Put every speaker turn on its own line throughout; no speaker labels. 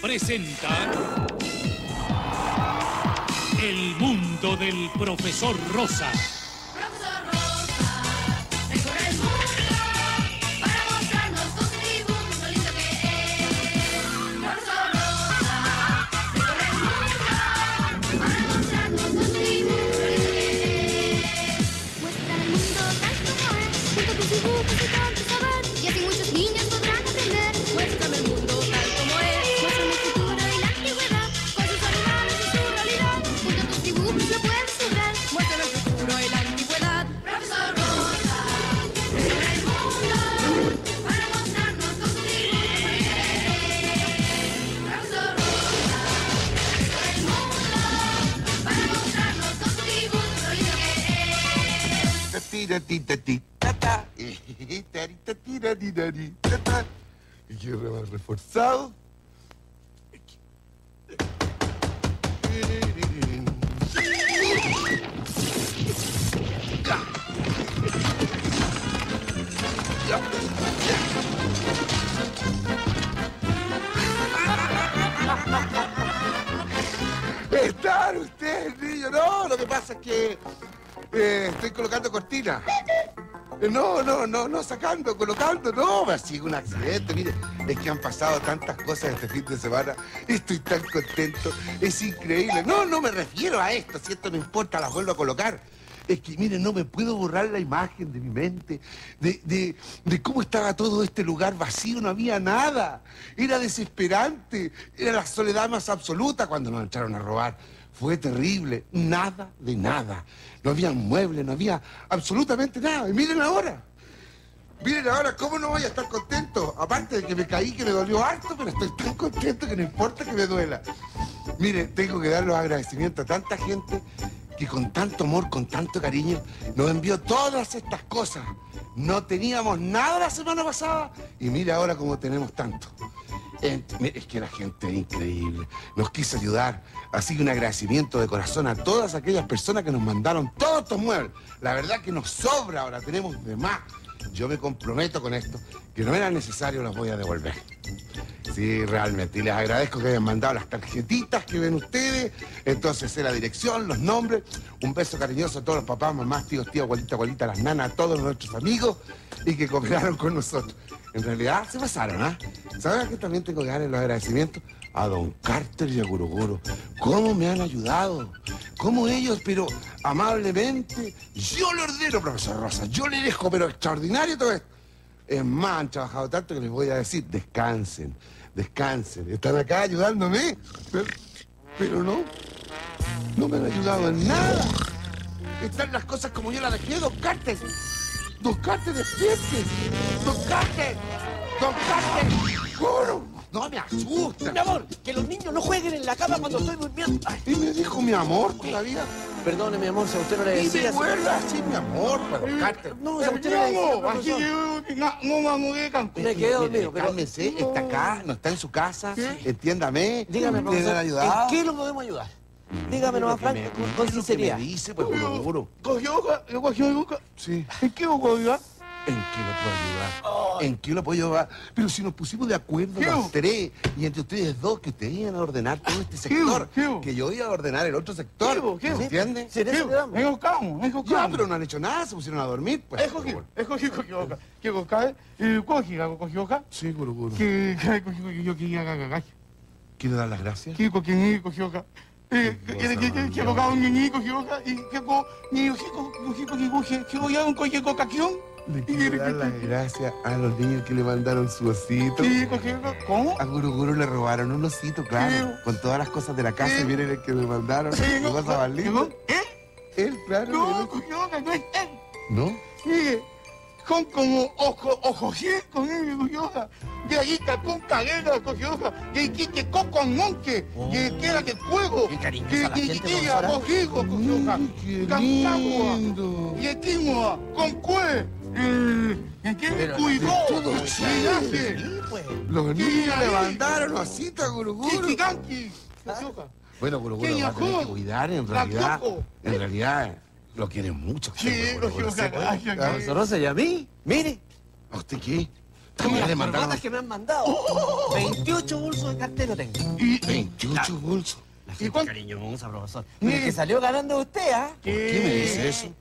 Presenta El mundo del profesor Rosa.
Y
quiero más reforzado. ¿Están ustedes, niños? No, lo que pasa es que eh, estoy colocando cortina. Eh, No, no, no, no sacando, colocando, no, ha sido un accidente, mire, es que han pasado tantas cosas este fin de semana, estoy tan contento, es increíble. No, no me refiero a esto, si esto no importa, las vuelvo a colocar. Es que, mire, no me puedo borrar la imagen de mi mente, de, de, de cómo estaba todo este lugar vacío, no había nada. Era desesperante, era la soledad más absoluta cuando nos entraron a robar. Fue terrible, nada de nada. No había muebles, no había absolutamente nada. Y miren ahora. Miren ahora, ¿cómo no voy a estar contento? Aparte de que me caí, que me dolió harto, pero estoy tan contento que no importa que me duela. Mire, tengo que dar los agradecimientos a tanta gente que con tanto amor, con tanto cariño, nos envió todas estas cosas. No teníamos nada la semana pasada y mire ahora cómo tenemos tanto. Es que la gente es increíble. Nos quiso ayudar. Así que un agradecimiento de corazón a todas aquellas personas que nos mandaron todos estos muebles. La verdad que nos sobra ahora, tenemos de más. Yo me comprometo con esto, que no era necesario, los voy a devolver. Sí, realmente. Y les agradezco que hayan mandado las tarjetitas que ven ustedes. Entonces, sé la dirección, los nombres. Un beso cariñoso a todos los papás, mamás, tíos, tíos, abuelita, abuelita, las nanas, a todos nuestros amigos y que cooperaron con nosotros. En realidad, se pasaron, ¿ah? ¿Sabes a qué también tengo que darle los agradecimientos? A Don Carter y a Guruguru. ¿Cómo me han ayudado? ¿Cómo ellos, pero amablemente? Yo le ordeno, profesor Rosa, yo le dejo, pero extraordinario todo esto. Es más, han trabajado tanto que les voy a decir, descansen, descansen. Están acá ayudándome, pero, no, no me han ayudado en nada. Están las cosas como yo las dejé, Don Carter. Don Carter, despierte. Don Carter, Don Carter. ¡Coro! No me asusta.
Mi amor, que los niños no jueguen en la cama cuando estoy durmiendo. Ay,
Y me dijo mi amor todavía.
perdone, mi amor, si a usted no le
Y
decía...
me vuelve así, mi amor, para Don Carter.
No, si a usted no le decía... profesor. Me quedé dormido, pero...
Cálmese, está acá, no está en su casa. Entiéndame.
Dígame,
¿Le
profesor? ¿en qué lo podemos ayudar? Dígame nomás,
me-
Franco, con, sinceridad.
me dice, pues, Guruguru.
Cogió, yo cogió,
Sí.
¿En qué cogió?
¿En qué lo puedo ayudar? ¿En qué lo puedo ayudar? Pero si nos pusimos de acuerdo los tres, y entre ustedes dos, que ustedes iban a ordenar todo este sector,
¿Qué?
que yo iba a ordenar el otro sector,
¿Qué?
¿me entiendes? Ya, pero no han hecho nada, se pusieron a dormir, pues.
Es cogido, es cogido, cogió acá. ¿Qué cogió? Eh, cogió, cogió acá.
Sí, Guruguru.
Que, que cogió, cogió, que acá, acá, acá.
¿Quiere dar las gracias?
Que cogió, que cogió acá. Eh, que, que, que, que, que cogió un niño, cogió acá. Y que cogió, niño, que cogió, cogió, cogió, que cogió un cogió cocación.
Le quiero dar las gracias a los niños que le mandaron su osito.
¿Cómo?
A Guruguru le robaron un osito, claro, con todas las cosas de la casa, miren el que le mandaron, qué
no,
cosa más linda.
¿Llegó? ¿Eh?
Él, claro,
No,
él.
cogió acá, no es él.
¿no?
Mire, con como ojo, ojo, con él, De ahí con cadena, cogió De aquí que coco monque, que queda que fuego.
Cariñosa
Que Cantagua.
lindo.
Y equimoa, con cue, ¿en qué
Pero-
cuidó?
todo
pues.
Los
¿Qué
niños le
ahí?
mandaron osito a Guruguru.
Chiquiganqui, cogió
Bueno, Guruguru
¿Qué
lo va a tener que cuidar, en realidad, en realidad, lo quieren mucho.
Sí,
¿sí?
acá.
Profesor Rosa, ¿y a mí? Mire,
¿A usted qué?
Las
demandando.
corbatas que me han mandado. 28 bolsos de cartero tengo.
Y 28 bolsos.
La
¿Y
gente
cuán-
cariñosa, profesor. Es que salió ganando usted, ¿ah?
¿Por qué me dice eso?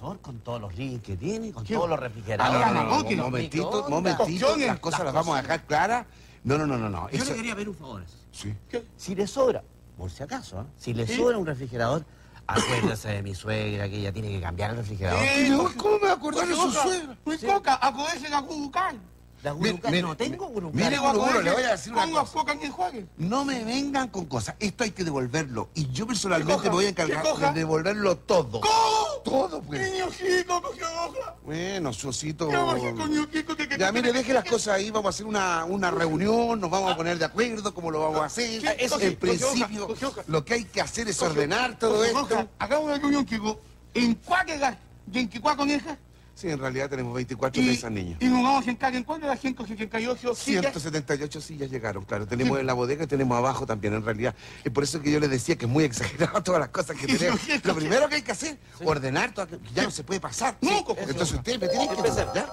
Con todos los livings que tiene, con
¿Qué?
todos los
Ah, no,
refrigeradores.
no, no, no,
no,
un momentito, momentito, las cosas
las
vamos a dejar claras. No, no, no, no, no.
Yo
Eso,
le quería pedir un favor.
sí.
Si le sobra, por si acaso, ¿ah? si le sobra un refrigerador, acuérdese de mi suegra que ella tiene que cambiar el refrigerador.
Eh,
Pero,
coge-
¿Cómo me voy a acordar de su suegra?
Pues coca, acuérdese la Gurucal.
La
Mire,
no tengo Gurucal.
mire, Guru, Guru, le voy a decir una cosa.
coca en el juegue.
No me vengan con cosas. Esto hay que devolverlo. Y yo personalmente me voy a
¿Qué
encargar de devolverlo todo.
¿Cómo?
Todo, pues.
Niño hoja.
Bueno, Susito.
¿Qué vamos a hacer con niño chico? que- que-
Ya, mire, deje las cosas ahí, vamos a hacer una, una reunión, nos vamos a poner de acuerdo, cómo lo vamos a hacer.
Coge hoja,
principio, lo que hay que hacer es ordenar todo esto.
Hagamos una reunión, chico. En cuáquega y en Quicuá con hija.
Sí, en realidad tenemos 24 de esas niñas.
y nos vamos a sentar en cuándo la gente que cayó sillas.
178 sillas llegaron, claro. Tenemos en la bodega y tenemos abajo también, en realidad. Es por eso que yo les decía que es muy exagerado todas las cosas que tenemos. Lo primero que hay que hacer, ordenar, todo aquello, ya no se puede pasar.
No.
Entonces ustedes me tienen que empezar, ¿ya?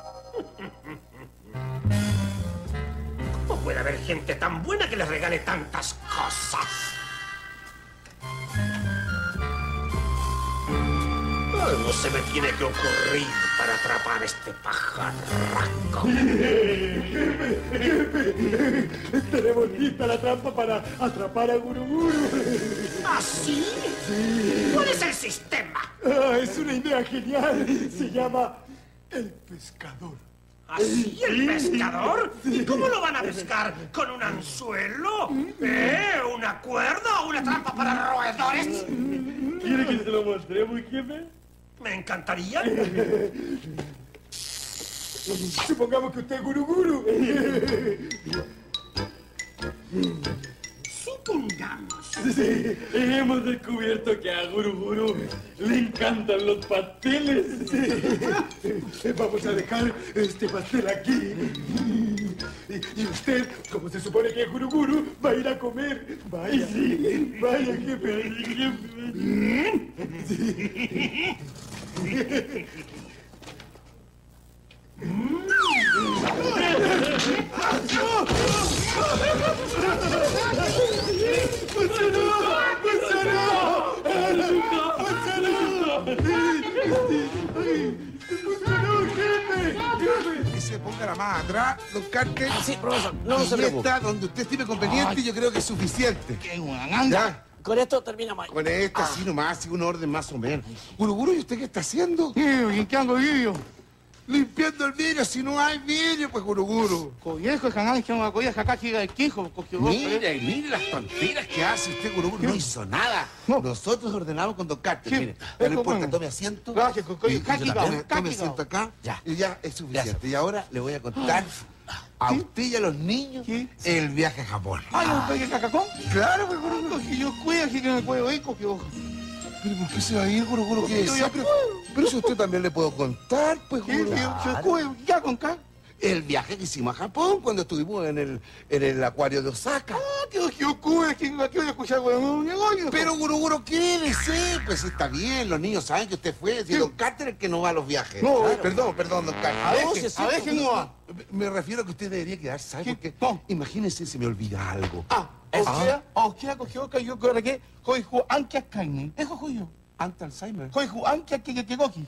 ¿Cómo puede haber gente tan buena que les regale tantas cosas? Algo se me tiene que ocurrir para atrapar a este pajarraco.
Tenemos lista la trampa para atrapar a Guruguru.
¿Así? ¿Cuál es el sistema?
Ah, es una idea genial. Se llama el pescador.
¿Así el pescador? ¿Y cómo lo van a pescar? ¿Con un anzuelo? ¿Eh? ¿Una cuerda o una trampa para roedores?
¿Quiere que se lo mostremos, jefe?
Me encantaría.
Supongamos que usted es Guruguru.
Supongamos.
Sí, hemos descubierto que a Guruguru le encantan los pasteles. Sí. Vamos a dejar este pastel aquí. Y, y usted, como se supone que es Guruguru, va a ir a comer. Vaya, vaya, jefe, jefe.
Se ponga la más atrás, don Carter.
Sí, profesor, no se preocupe.
esta, donde usted estime conveniente, yo creo que es suficiente.
¡Qué guananda!
Con esto terminamos.
con esta así nomás, así un orden más o menos. Guruguru, ¿y usted qué está haciendo?
¿Y qué hago yo?
Limpiando el vidrio, si no hay vidrio, pues Guruguru.
Coyejo, canal, que no coyeja acá, que el quijo, cogió hoja.
Mire, mire las tonteras que hace usted, Guruguru. No hizo nada.
No.
Nosotros ordenamos con Don Carter. Mire, no importa, tome asiento.
Gracias, Cocoyo.
Tome asiento acá.
Ya.
Y ya es suficiente. Y ahora le voy a contar a usted y a los niños
¿Qué?
el viaje a Japón.
Ay, ¿un pegue cacacón?
Claro, pues, Guruguru.
Cogí yo cuida, que me puedo ir, cogió.
Pero ¿por qué se va a ir, Guruguru? ¿Qué
Yo
es? Pero, pero si usted también le puedo contar, pues,
sí, se cuida, ya con acá.
El viaje que hicimos a Japón cuando estuvimos en el, en el acuario de Osaka.
Ah, que cogió escuchar.
Pero Guruguru, quédese, pues está bien, los niños saben que usted fue, si. Don Carter es el que no va a los viajes.
No,
Claro. Perdón, perdón, Don Carter.
A veces, a veces no va.
Me refiero a que usted debería quedarse, ¿sabe
¿Qué?
por qué?
No.
Imagínese si me olvida algo.
Ah, Oskia, Oskia cogió que yo creo que hoihu ankia kainen. Eso yo.
Ante Alzheimer.
Hoihu ankia que que goki.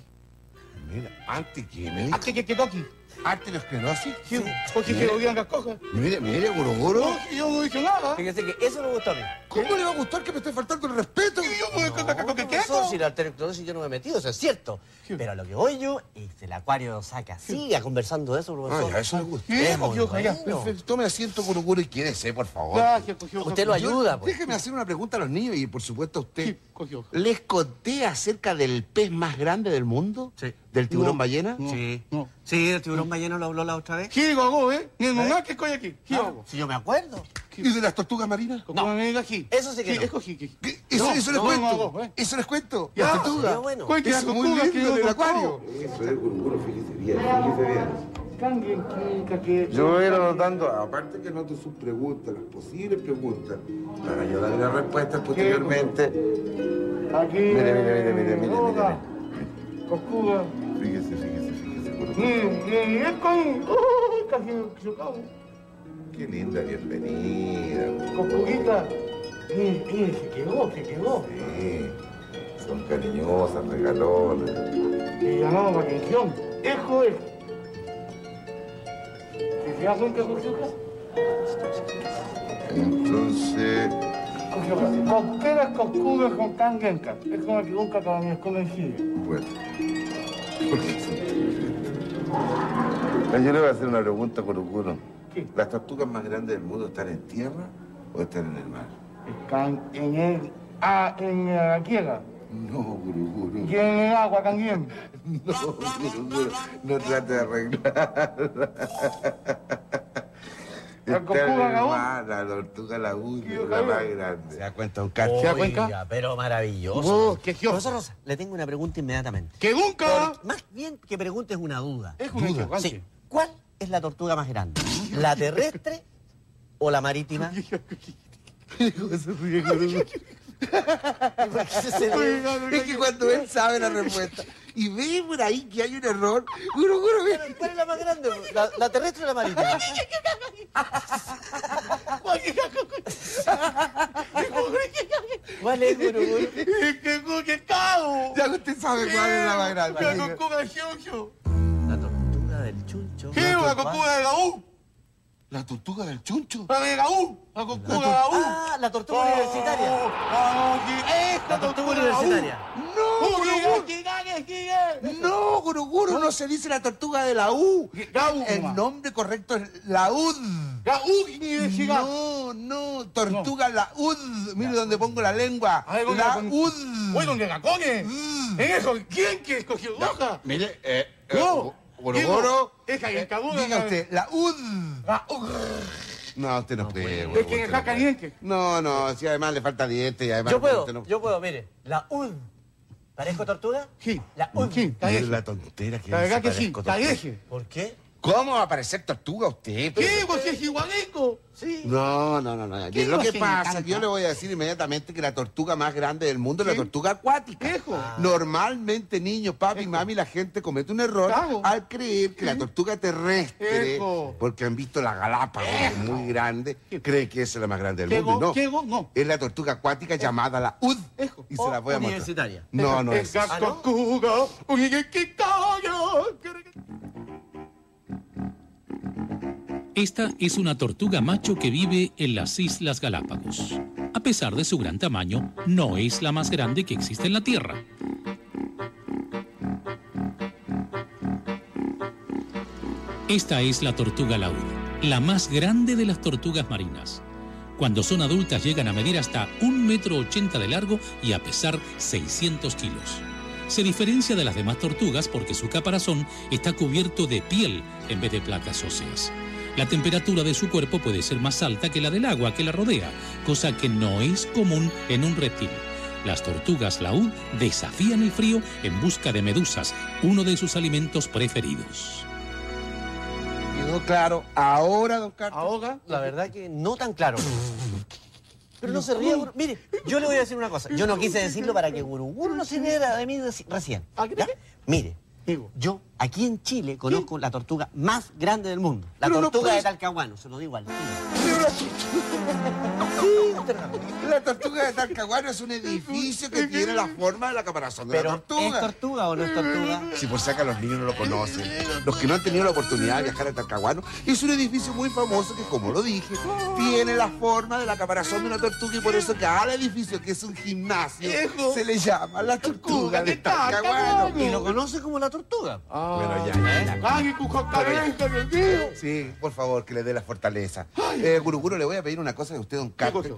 Mira, ante quién, ¿eh?
Ah, que que goki.
Arteriosclerosis.
Sí, porque que lo digan las cosas.
Mire, mire, Guruguru.
No, yo no dije nada.
Fíjese que eso me gustó a mí.
¿Cómo le va a gustar que me esté faltando el respeto?
Y yo con
No,
que
profesor, si la yo no me he metido, eso es cierto. Pero a lo que voy yo es el acuario Osaka. Siga conversando de eso,
Ah,
profesor.
ya, eso me gusta.
Es
ya.
bueno.
Tome asiento, Guruguru, y quédese, por favor.
Cogió hoja.
Usted lo
Yo-
ayuda, pues.
Déjeme hacer una pregunta a los niños y, por supuesto, a usted.
Sí, cogió.
¿Les conté acerca del pez más grande del mundo?
Sí.
¿Del tiburón
No.
ballena?
No.
Sí.
No.
Sí, el tiburón ballena lo habló la otra vez.
¿Qué digo hago, eh? Ni el mamá que estoy aquí. ¿Qué hago?
Si yo me acuerdo.
¿Y de las tortugas marinas?
Aquí.
Eso sí que no.
Es cogí. que-
¿Qué? Eso,
No,
eso les
no,
cuento.
no eh.
Eso les cuento.
Ya,
las tortugas.
bueno.
¿Cuál que
Eso
la
es muy
tortuga
lindo
que
en el
yo
acuario.
contó?
Eso es, Guruguru, fíjese bien, fíjese bien.
Canguen, que- que-
Yo voy a ir anotando, aparte que anoto sus preguntas, las posibles preguntas, para yo darle las respuestas posteriormente.
Aquí.
Mire, mire, mire, mire, mire, mire.
Cocuga.
Fíjese, fíjese, fíjese, Qué linda bienvenida.
Mire, mire, se quedó, se quedó.
Sí, son cariñosas, regalonas.
Le llamamos la atención. Eso es. ¿Se se hace un cajuchuca?
Entonces,
Cosqueras coscudas con cangenca. Es como que nunca para mi desconocido.
bueno. Yo le voy a hacer una pregunta por uno.
¿Qué?
¿Las tortugas más grandes del mundo están en tierra o están en el mar?
Están en el... Ah, en la tierra.
No, Guruguru.
Y en el agua también.
No, Guruguru. No trate de arreglar.
¿La
Está
tortuga
en el
laúd?
mar, La tortuga es la más
¿Se
grande.
da cuenta?
¿Se da cuenta?
Pero maravilloso.
Oh, qué
Profesor Rosa, le tengo una pregunta inmediatamente.
¡Que nunca!
Por- más bien que pregunte es una duda.
Es una interrogante.
Sí. ¿Cuál es la tortuga más grande? ¿La terrestre o la marítima?
Es que cuando él sabe la respuesta y ve por ahí que hay un error.
¿Cuál es la más grande? ¿La, la terrestre o la marítima? ¿Cuál es, Guruguru?
¡Que coquetado!
Ya usted sabe cuál es la más grande.
Del chuncho.
¿Qué? ¡La cocuga de la U!
La tortuga del chuncho.
¡La de la U! ¡La cocuga de la U!
Ah, la tortuga universitaria.
¡Ah, que esta
La tortuga
la
universitaria.
No, Guruguru.
¡Que gane, que gane!
No, Guruguru, no se dice la tortuga de la U.
La U,
El nombre correcto es.
¡La U universidad!
No, no, tortuga laúd. Mire dónde pongo la lengua.
A ver, ¿dónde la pon-
Laúd.
¡Oye, donde la coge!
Mm.
En eso, ¿quién que escogió?
Mire, eh,
¡No!
Guruguru.
Esa que cabuda.
Diga usted, laúd.
La U.
No, usted no puede.
Es que está
no
caliente.
No, no, si además le falta dientes y además...
Yo puedo,
no-
yo puedo, mire. La UD. ¿Parezco tortuga?
Sí.
La UD.
Sí, parece.
la tontera que
La verdad que sí,
tortuga.
¿Por qué?
¿Cómo va a parecer tortuga usted?
¿Qué? ¿Vos es igualico?
Sí.
No, no, no, no.
¿Qué
Lo que pasa yo le voy a decir inmediatamente que la tortuga más grande del mundo es la tortuga acuática.
Hijo.
Normalmente, niños, papi, mami, la gente comete un error al creer que la tortuga terrestre,
Hijo.
porque han visto la Galápagos, que es muy grande, cree que esa es la más grande del
¿Qué
mundo.
go-
y no.
go- no.
Es la tortuga acuática llamada la UD. Y se la voy a mostrar.
universitaria.
No, no es.
Un iquiquitayo.
Esta es una tortuga macho que vive en las Islas Galápagos. A pesar de su gran tamaño, no es la más grande que existe en la Tierra. Esta es la tortuga laúd, la más grande de las tortugas marinas. Cuando son adultas llegan a medir hasta un metro ochenta de largo y a pesar 600 kilos. Se diferencia de las demás tortugas porque su caparazón está cubierto de piel en vez de placas óseas. La temperatura de su cuerpo puede ser más alta que la del agua que la rodea, cosa que no es común en un reptil. Las tortugas laúd desafían el frío en busca de medusas, uno de sus alimentos preferidos.
¿Quedó claro ahora, don Carlos?
Ahora,
La verdad que no tan claro. Pero no se ría, Guru- Mire, yo le voy a decir una cosa. Yo no quise decirlo para que Guruguru no se riera de mí reci- recién.
¿Ah, qué
¿ya? Mire,
Digo.
yo aquí en Chile conozco la tortuga más grande del mundo. La
Pero no
tortuga de Talcahuano, se lo digo al tiro.
Pero la tortuga de Talcahuano es un edificio que tiene la forma de la caparazón de
Pero,
la tortuga.
¿es tortuga o no es tortuga?
Si por si acaso los niños no lo conocen, los que no han tenido la oportunidad de viajar a Talcahuano, es un edificio muy famoso que, como lo dije, tiene la forma de la caparazón de una tortuga y por eso cada edificio, que es un gimnasio,
Viejo.
se le llama la tortuga de
de Talcahuano.
Y lo conoce como la tortuga.
Bueno, ya, ya, ya.
Mi tío.
Sí, por favor, que le dé la fortaleza. Eh, Guruguru, le voy a pedir una cosa de usted, don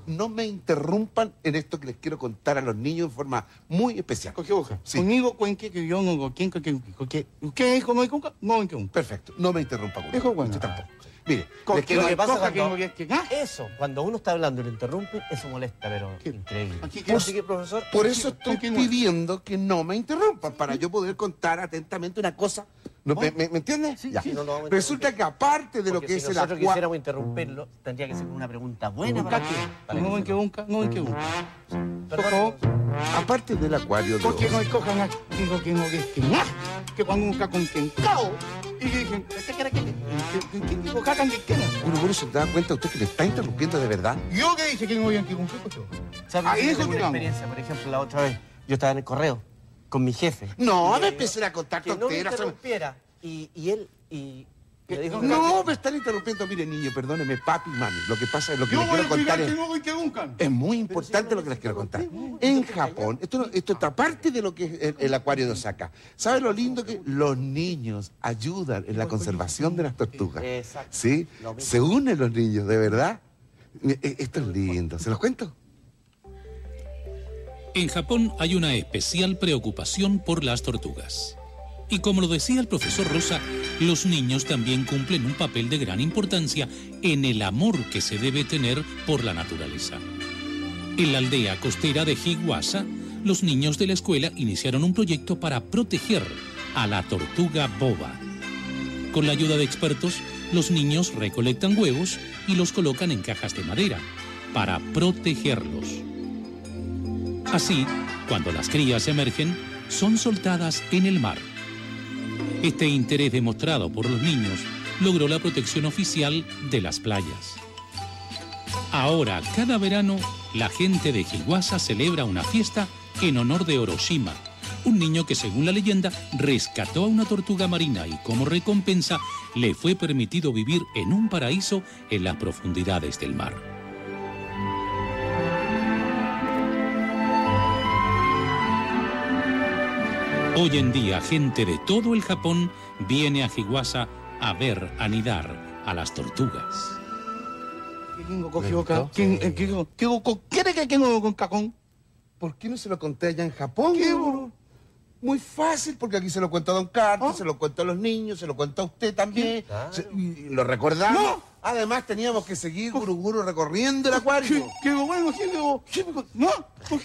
No me interrumpan en esto que les quiero contar a los niños en forma muy especial.
Coge hoja.
Sí.
Conmigo cuenque que yo no lo quiero que que usted dijo no hay conca, no.
Perfecto, no me interrumpa.
Hijo bueno.
Tampoco. Mire.
Lo que pasa cuando-
¿ah?
Eso, cuando uno está hablando y lo interrumpe, eso molesta, pero
¿Qué?
increíble.
Aquí, ¿qué?
Así que, profesor,
Por eso estoy pidiendo que no me interrumpan, para yo poder contar atentamente una cosa ¿No, me, me- me entiendes?
Sí,
Ya.
sí, no lo vamos a
Resulta que aparte de lo
Porque
que
si
es el
nosotros
acuario...
quisiéramos interrumpirlo, tendría que ser una pregunta buena para
¿Nunca
que...
qué?
para
No
que
que
lo-
nunca, no ven que. Por favor,
Aparte del acuario
porque no
2,
escojan a digo que no que que no, que cuando nunca con quien cao y que dicen.
Guru Guru, ¿se da cuenta usted que le está interrumpiendo de verdad?
Yo que dije que no habían que cumplir con todo.
¿Sabes?
Ahí es
una experiencia, por ejemplo, la otra vez, yo estaba en el correo con mi jefe.
No, me empecé a contar
Que no me
tonteras.
interrumpiera. Y, y él, y me dijo...
No, me están interrumpiendo. Mire, niño, perdóneme, papi, mami. Lo que pasa es lo que
Yo
les quiero contar es...
que.
Es muy importante lo que les quiero contar. En Japón, esto, no- esto está parte de lo que es el, el acuario de Osaka. ¿Sabe lo lindo que los niños ayudan en la conservación de las tortugas?
Exacto.
¿Sí? Se unen los niños, de verdad. E- e- Esto es lindo. ¿Se los cuento?
En Japón hay una especial preocupación por las tortugas. Y como lo decía el profesor Rosa, los niños también cumplen un papel de gran importancia en el amor que se debe tener por la naturaleza. En la aldea costera de Higuasa, los niños de la escuela iniciaron un proyecto para proteger a la tortuga boba. Con la ayuda de expertos, los niños recolectan huevos y los colocan en cajas de madera para protegerlos. Así, cuando las crías emergen, son soltadas en el mar. Este interés demostrado por los niños logró la protección oficial de las playas. Ahora, cada verano, la gente de Higuasa celebra una fiesta en honor de Oroshima, un niño que según la leyenda rescató a una tortuga marina y como recompensa le fue permitido vivir en un paraíso en las profundidades del mar. Hoy en día, gente de todo el Japón viene a Higuasa a ver anidar a las tortugas.
¿Por qué no se lo conté allá en Japón?
¿Qué, bro?
Muy fácil, porque aquí se lo cuento a Don Carlos,
¿Ah?
se lo cuento a los niños, se lo cuento a usted también.
Claro.
Se- y lo recordamos.
No.
Además, teníamos que seguir Guru Guru recorriendo el acuario.
¿Qué, qué bueno. ¿Qué me co- No, ¿por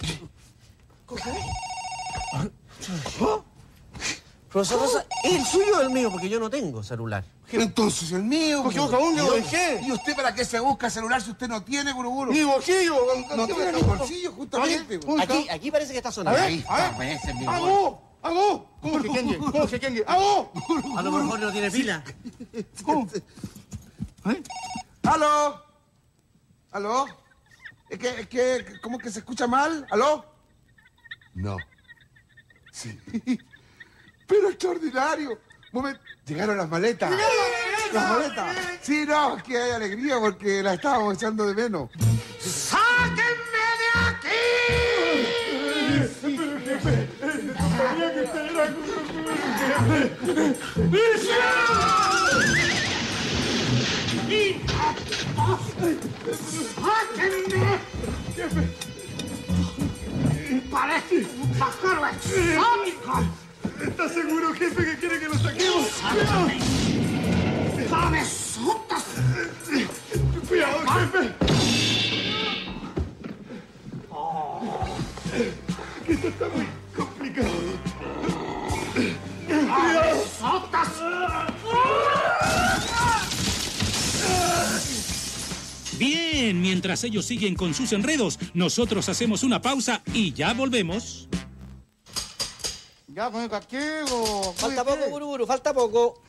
Profesor Rosa, ¿es el suyo o el mío? Porque yo no tengo celular.
Entonces el mío. Guru.
jabón, yo
¿Y
lo
yo-
dejé.
¿Y usted para qué se busca celular si usted no tiene Guru Guru?
Ni bolsillo.
No tiene ni bolsillo, justamente.
Aquí, aquí parece que está sonando.
a
está,
ver.
pues, ese es mi
¡Hago! ¡Hago! ¿Cómo que quién? ¿Cómo que quién? ¡Hago!
A lo mejor no tiene pila.
¿Cómo? ¿Eh?
¿Aló? ¿Aló? ¿Es que, es que, cómo que se escucha mal? ¿Aló? No. Sí. Pero extraordinario. Llegaron las maletas. Las maletas. Sí, no, es que hay alegría porque las estábamos echando de menos.
¡Sáquenme de aquí! ¡Sáquenme! ¡Parece un pájaro exótico!
¿Estás seguro, jefe, que quiere que lo saquemos?
¡Cabezotas!
Cuidado, jefe. Esto está muy complicado.
Bien, mientras ellos siguen con sus enredos, nosotros hacemos una pausa y ya volvemos.
Ya, con el castigo.
Falta poco, Guruguru, falta poco.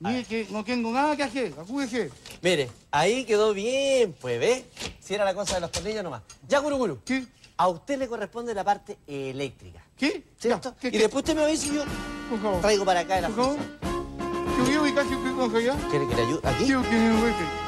Mire que no tengo nada que hacer. Acúdese.
Mire, ahí quedó bien, pues, ¿ve? Si era la cosa de los tornillos nomás. Ya, Guruguru.
¿Qué?
A usted le corresponde la parte eléctrica,
¿Qué?
¿cierto?
¿Qué,
y
qué?
después usted me avisa y yo
Por favor.
traigo para acá
favor.
ascensor.
¿Qué voy a ubicar que con allá?
¿Quiere que le ayude? ¿Aquí?
Quiero que me ubique.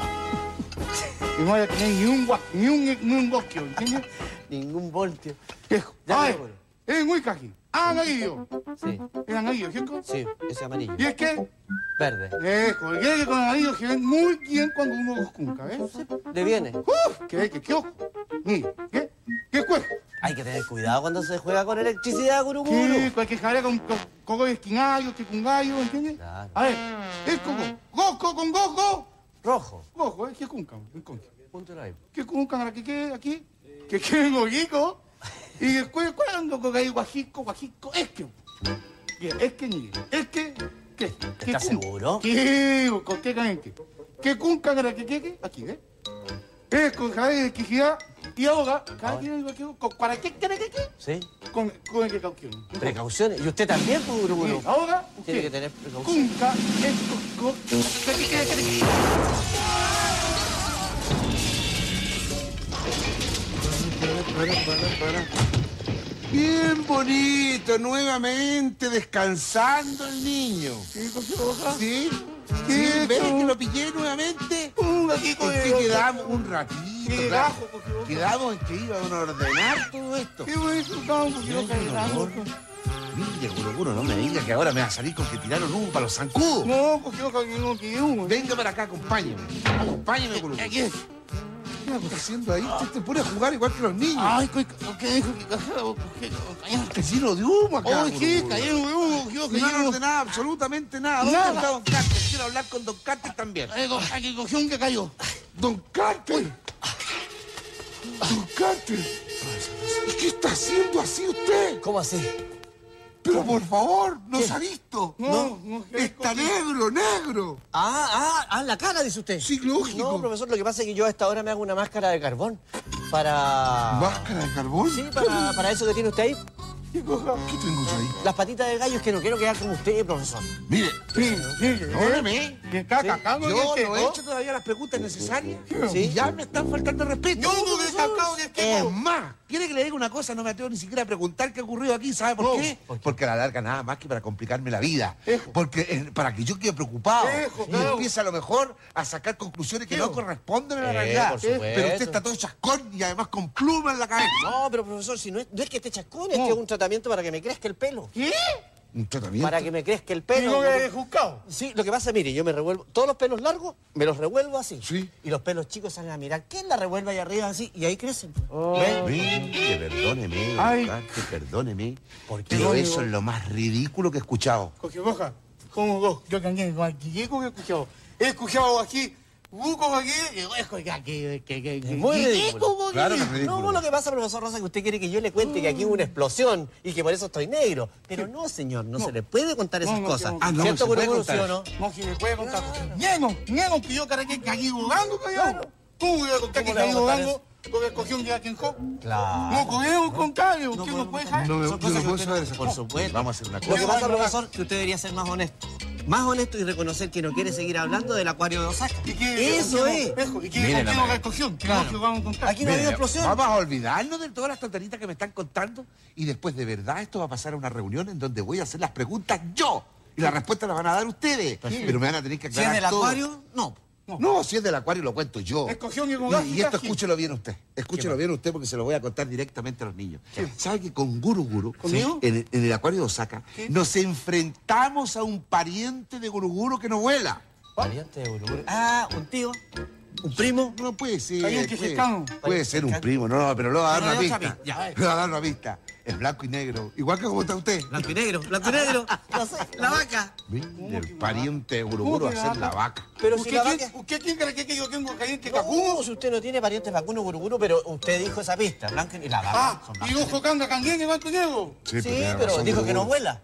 Y no vaya a tener ni un ni un, ni un bosque, ¿entiendes?
Ningún voltio.
Viejo.
Ya,
A ver,
Guruguru.
es muy caqui. Ah, amarillo.
Sí,
Es amarillo, ¿cierto?
sí, ese amarillo.
¿Y es que?
Verde.
Viejo, el que con amarillo se ven muy bien cuando uno los cunca, ¿eh?
¿Le viene?
¡Uf! ¿Qué, qué, qué ojo? Mire, ¿qué? ¿Qué cuesta?
Hay que tener cuidado cuando se juega con electricidad, Guruguru.
¿Qué? Cualquier jarea con con coco de esquinayo, que con gallo, ¿entiendes?
Claro.
A ver, es coco. Goco con goco.
Rojo.
Goco, ¿eh? ¿Qué cuncan? ¿Qué cuncan?
Punto ahí.
¿Qué cuncan aquí? ¿Qué? Aquí? Que queden goyico. Y después, cuando con gallo guajico, guajico, es que. Es que mire, es que... ¿Qué? ¿Qué
¿Estás seguro?
¿Qué? Completamente. ¿Qué cum cagara que quede? Aquí, ¿ves? Es con jade de y que con ¿Para qué quiere que quede?
¿Sí?
Con, con precaución.
Precauciones. ¿Y usted también, pues, Guru Guru?
Sí, ahora,
Tiene que tener precaución.
Cunca es con... con- ¿Qué quiere que
Bien bonito, nuevamente descansando el niño. ¿Sí?
¿Qué
¿Sí? ¿Ves que lo pillé nuevamente?
Un gatito
Es
de...
que quedamos un ratito.
Qué
claro.
gajo, boca.
Quedamos en que iban a ordenar todo esto.
Qué campo, que no.
Mire, no me diga que ahora me va a salir con que tiraron un para los zancudos.
No, cogió que no uno.
Venga para acá, acompáñeme. Acompáñeme, Guruguro.
Aquí.
¿Qué está haciendo ahí? Usted te pone a jugar igual que los niños.
Ay, ¿qué qué dijo que?
Está lleno de humo acá.
Ay, cayeron de humo, que
No
yo...
ordenado absolutamente nada. ¿Dónde
Nada.
está Don Carter? Quiero hablar con Don Carter también.
Eh, Aquí cogió un que cayó.
Don Carter. Don Carter. ¿Y qué está haciendo así usted?
¿Cómo así?
Pero por favor, no se ha visto.
No, no, ¿qué
Está negro, negro.
Ah, ah, ah, la cara, dice usted.
Sí, lógico.
No, profesor, lo que pasa es que yo a esta hora me hago una máscara de carbón. Para...
¿Máscara de carbón?
Sí, para, para eso que tiene usted ahí.
¿Qué tengo yo ahí?
Las patitas de gallo es que no quiero quedar como usted, profesor.
Mire,
Sí, sí,
perdóneme.
Que está cacando
Yo
que
no he hecho todavía las preguntas necesarias.
Sí.
Y ya me están faltando respeto.
Yo no he sacado de
Es
que
más, ¿quiere que le diga una cosa? No me atrevo ni siquiera a preguntar qué ha ocurrido aquí. ¿Sabe por
No.
qué? Porque a la larga nada más que para complicarme la vida.
Ejo.
Porque eh, para que yo quede preocupado
Ejo,
y
claro.
empiece a lo mejor a sacar conclusiones que no
Ejo.
corresponden a la realidad. Pero usted está todo chascón y además con pluma en la cabeza.
No, pero profesor, si no es, no es que esté chascón, es que es un tratamiento para que me crezca el pelo.
¿Qué?
Un tratamiento.
Para que me crezca el
¿Y
pelo.
no he juzgado?
Sí, lo que pasa, mire, yo me revuelvo. Todos los pelos largos me los revuelvo así.
Sí.
Y los pelos chicos salen a mirar. ¿Quién la revuelve ahí arriba así? Y ahí crecen.
Oh.
Mire, perdóneme,
Ay.
Carter, perdóneme.
¿Por qué?
Pero eso es lo más ridículo que he escuchado.
Cogió roja. ¿Cómo vos? Yo también, con Kikiko que he escuchado. He escuchado aquí,
muy ridículo.
Claro que es ridículo.
No, lo que pasa, profesor Rosa, es que usted quiere que yo le cuente que aquí hubo una explosión y que por eso estoy negro. Pero no, señor, no, se le puede contar esas cosas.
no.
Ah, no,
¿Cierto,
se puede contar.
no?
No, si me puede contar. Menos, menos que yo cargué que aquí jugando. Tú me vas a contar que
¿Cómo le
aquí jugando porque cogió un día.
Claro.
No podemos contarle, usted no puede saber.
No
usted-
saber
Por supuesto.
Vamos a hacer una
Lo que pasa, profesor, que usted debería ser más honesto. Más honesto y reconocer que no quiere seguir hablando del acuario de Osaka.
¿Y qué-
Eso es.
Espejo, ¿Y qué
Miren la madre.
¿Qué
Claro.
vamos a contar?
Aquí no ha habido explosión.
Vamos a olvidarnos de todas las tonterías que me están contando y después de verdad esto va a pasar a una reunión en donde voy a hacer las preguntas yo y las respuestas las van a dar ustedes. Pero me van a tener que
Si
aclarar
es del
todo.
acuario, no.
No, si es del acuario lo cuento yo.
Escogió mi
Y- Y, esto escúchelo bien usted. Escúchelo bien usted porque se lo voy a contar directamente a los niños. ¿Sabe que con Guru Guru, en, el- en el acuario de Osaka, nos enfrentamos a un pariente de Guru Guru que no vuela?
Pariente de Guruguru. Ah, un tío, un primo.
No puede ser.
Un
puede, puede ser un primo, no, no, pero lo va a dar una pista.
ya.
Le va a dar una pista. Es blanco y negro. Igual que como está usted.
Blanco y negro, blanco y negro. No sé, la vaca.
Mire, el pariente de Guru
¿Cómo
Guru a
que la
la
vaca?
Pero si
¿Usted
la
quién-
vaca...
¿Usted quién cree que yo tengo caliente
No,
cacuno?
si usted no tiene parientes vacunos guruguru, pero usted dijo esa pista, blanco y la vaca.
Ah,
son
y ojo canga canguén y blanco y negro.
Sí,
tiene
pero dijo que no vuela.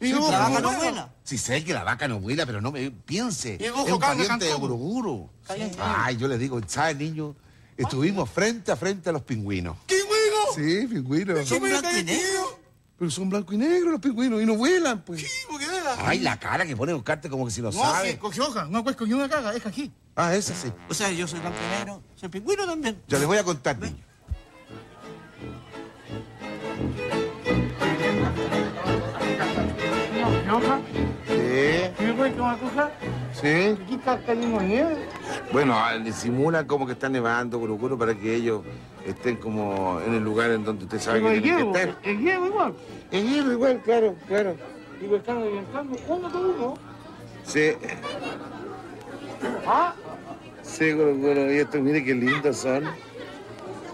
Y
Sí,
La
no
vaca no
vuela.
vuela.
Si sé que la vaca no vuela, pero no me piense.
Y
Es un
canga,
pariente de
cancún.
Guru Guru.
Caliente.
Ay, yo le digo, ¿sabes, niño? Estuvimos frente a frente a los pingüinos.
¡Qué!
Sí, pingüinos.
Son blanco y negro.
Pero son blanco y negro los pingüinos y no vuelan, pues.
Sí, porque.
Ay, la cara que pone buscarte como que si lo
No,
sabe.
sí, cogió hoja. No, pues cogió una caga, es aquí.
Ah, esa sí.
O sea, yo soy blanco y negro, soy pingüino también.
Ya les voy a contar, niño.
¿Cogió hoja?
Sí,
¿Me cuenta una cosa?
Sí.
Aquí está cayendo nieve.
Bueno, ah, disimulan como que está nevando, Guru, para que ellos estén como en el lugar en donde usted sabe
Pero
que
el
tienen
hielo,
que
el
estar.
el hielo igual.
Es hielo igual, claro, claro.
Digo, están orientando uno por uno.
Sí,
Ah,
sí, Guru, y estos, mire qué lindos son.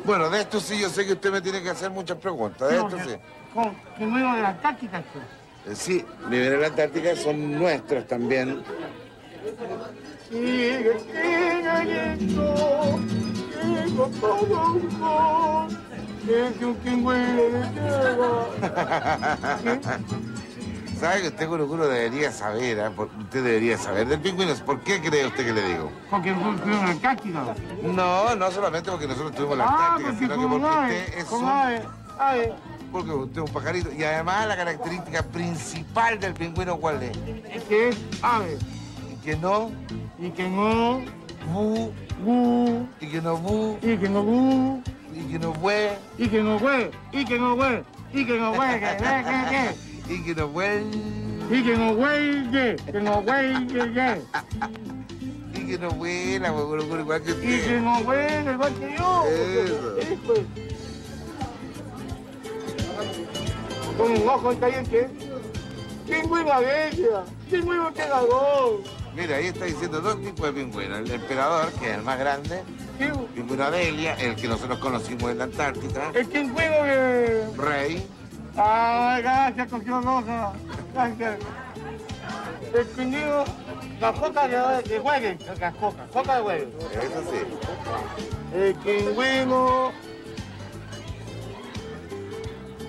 Bueno, de esto sí yo sé que usted me tiene que hacer muchas preguntas, de
no,
esto
que-
sí.
Con, que nuevo de la Antártica, esto.
Eh, Sí, vivir en la Antártica son nuestros también. ¿Sabe que usted, Guruguru, debería saber, ah? Por- usted debería saber del pingüino? ¿Por qué cree usted que le digo?
Porque fue una Antártida.
No, no solamente porque nosotros tuvimos la
Ah,
Antártica,
porque
sino que porque
ave,
usted es un...
ave, ave.
Porque usted es un pajarito. Y además la característica principal del pingüino, ¿cuál es?
Es que es ave.
Que no
Y que no,
bu,
bu,
y que no bu,
y que no bu,
y que no bue,
y que no hue, y que no hue, y que no hue, que, que, que,
y que no
que. Y que no huelle, que no huelle,
y que no pues, Guruguru, igual que
y que
usted.
no huele igual que yo.
Eso.
Eso es. Con un ojo caliente. Pingüino bella, pingüino quedador.
Mira, ahí está diciendo dos tipos de pingüinos. El emperador, que es el más grande, pingüino Adelia, el que nosotros conocimos en la Antártica,
El pingüino de...
rey,
Ah, gracias, cogió roja. Gracias. El pingüino, la coca de, de huevo, la coca, coca de huevo.
eso sí.
El pingüino...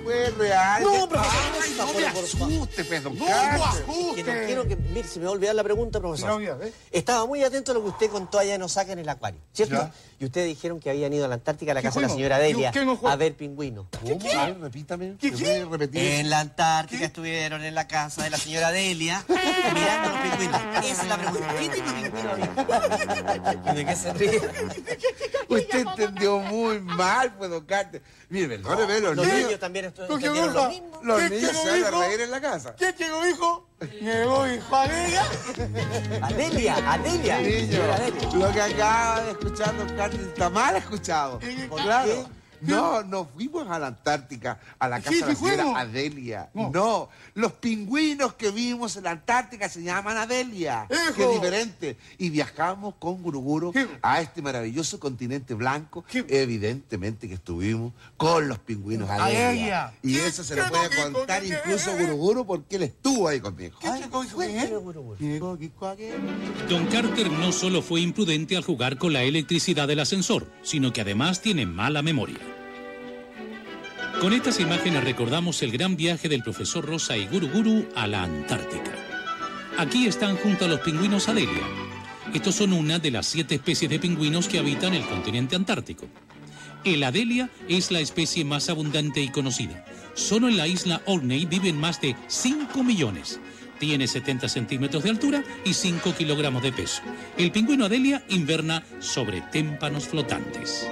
Fue real.
No, profesor,
Ay,
no
no
se
me asuste, pues, don
¡No,
Carlos.
Que no quiero que. Mire, se me va a olvidar la pregunta, profesor.
No, ¿eh?
Estaba muy atento a lo que usted contó allá en Osaka en el acuario, ¿cierto?
Ya.
Y ustedes dijeron que habían ido a la Antártica a la
¿Qué
casa de la señora Delia
¿Qué no
a ver pingüinos.
¿Cómo? A ver, repítame.
¿Qué,
¿Se
qué?
repetir?
En la Antártica estuvieron en la casa de la señora Delia mirando los pingüinos. Esa es la pregunta. ¿Qué tipo de pingüino había? ¿De qué se ríe?
Usted entendió muy mal, pues, don Carlos. Mire, perdóneme, los
Los
niños,
niños también entendieron lo mismo.
los
¿Qué
niños se van a
hijo?
reír en la casa.
¿Qué llegó, hijo? Llegó hijo.
Adelia, Adelia.
Niño,
Adelia.
lo que acaba de escuchar don Carlos está mal escuchado.
¿Por
Claro. No, no fuimos a la Antártica, a la casa
Sí,
de la señora
fuimos.
Adelia.
No.
No. los pingüinos que vimos en la Antártica se llaman Adelia. Qué diferente. Y viajamos con Guruguru
Sí.
a este maravilloso continente blanco.
Sí.
Evidentemente que estuvimos con los pingüinos Adelia.
Adelia.
Y
¿Qué-
eso se lo puede contar incluso Guruguru porque él estuvo ahí conmigo.
¿Qué llegó, hijo?
Cuénteme,
¿Eh?
Guruguru.
Llegó hijo a ella.
Don Carter no solo fue imprudente al jugar con la electricidad del ascensor, sino que además tiene mala memoria. Con estas imágenes recordamos el gran viaje del profesor Rosa y Guru Guru a la Antártica. Aquí están junto a los pingüinos Adelia. Estos son una de las siete especies de pingüinos que habitan el continente antártico. El Adelia es la especie más abundante y conocida. Solo en la isla Orkney viven más de 5 millones. Tiene 70 centímetros de altura y 5 kilogramos de peso. El pingüino Adelia inverna sobre témpanos flotantes.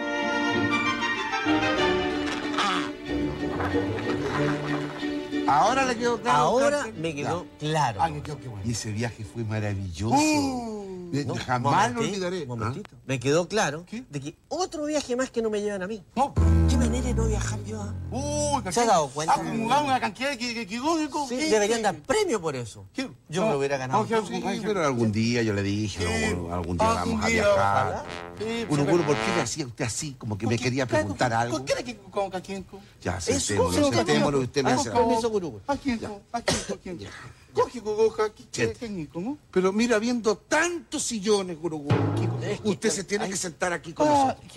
Ahora le quedó claro.
Ahora me quedó claro.
Qué bueno.
Y ese viaje fue maravilloso.
Uh,
De-
No,
Jamás lo
momentito,
olvidaré. ¿Ah?
momentito. Me quedó claro
¿Qué?
de que otro viaje más que no me llevan a mí.
No.
¿Qué manera de no viajar yo? ah?
Uy,
¿Se ha dado cuenta?
Acumulado una cantidad de hijo.
Sí, deberían dar premio por eso.
¿Qué?
Yo me lo hubiera ganado.
Oye,
Sí, pero algún día yo le dije, no, algún día
Algún
vamos a viajar.
Sí, pero-
¿por qué le hacía usted así? Como que me
¿Por
quería preguntar
¿Por
algo.
qué era que con Caquienco?
Ya, sentémonos y usted me
Ah,
hace
con
la...
permiso, Guruguru.
Caquienco, Caquienco, Caquienco. Coge Gugoja, ¿qué
Siente.
técnico, no?
Pero mira, viendo tantos sillones,
Es que
usted se tiene
hay-
que sentar aquí con
Ah,
nosotros.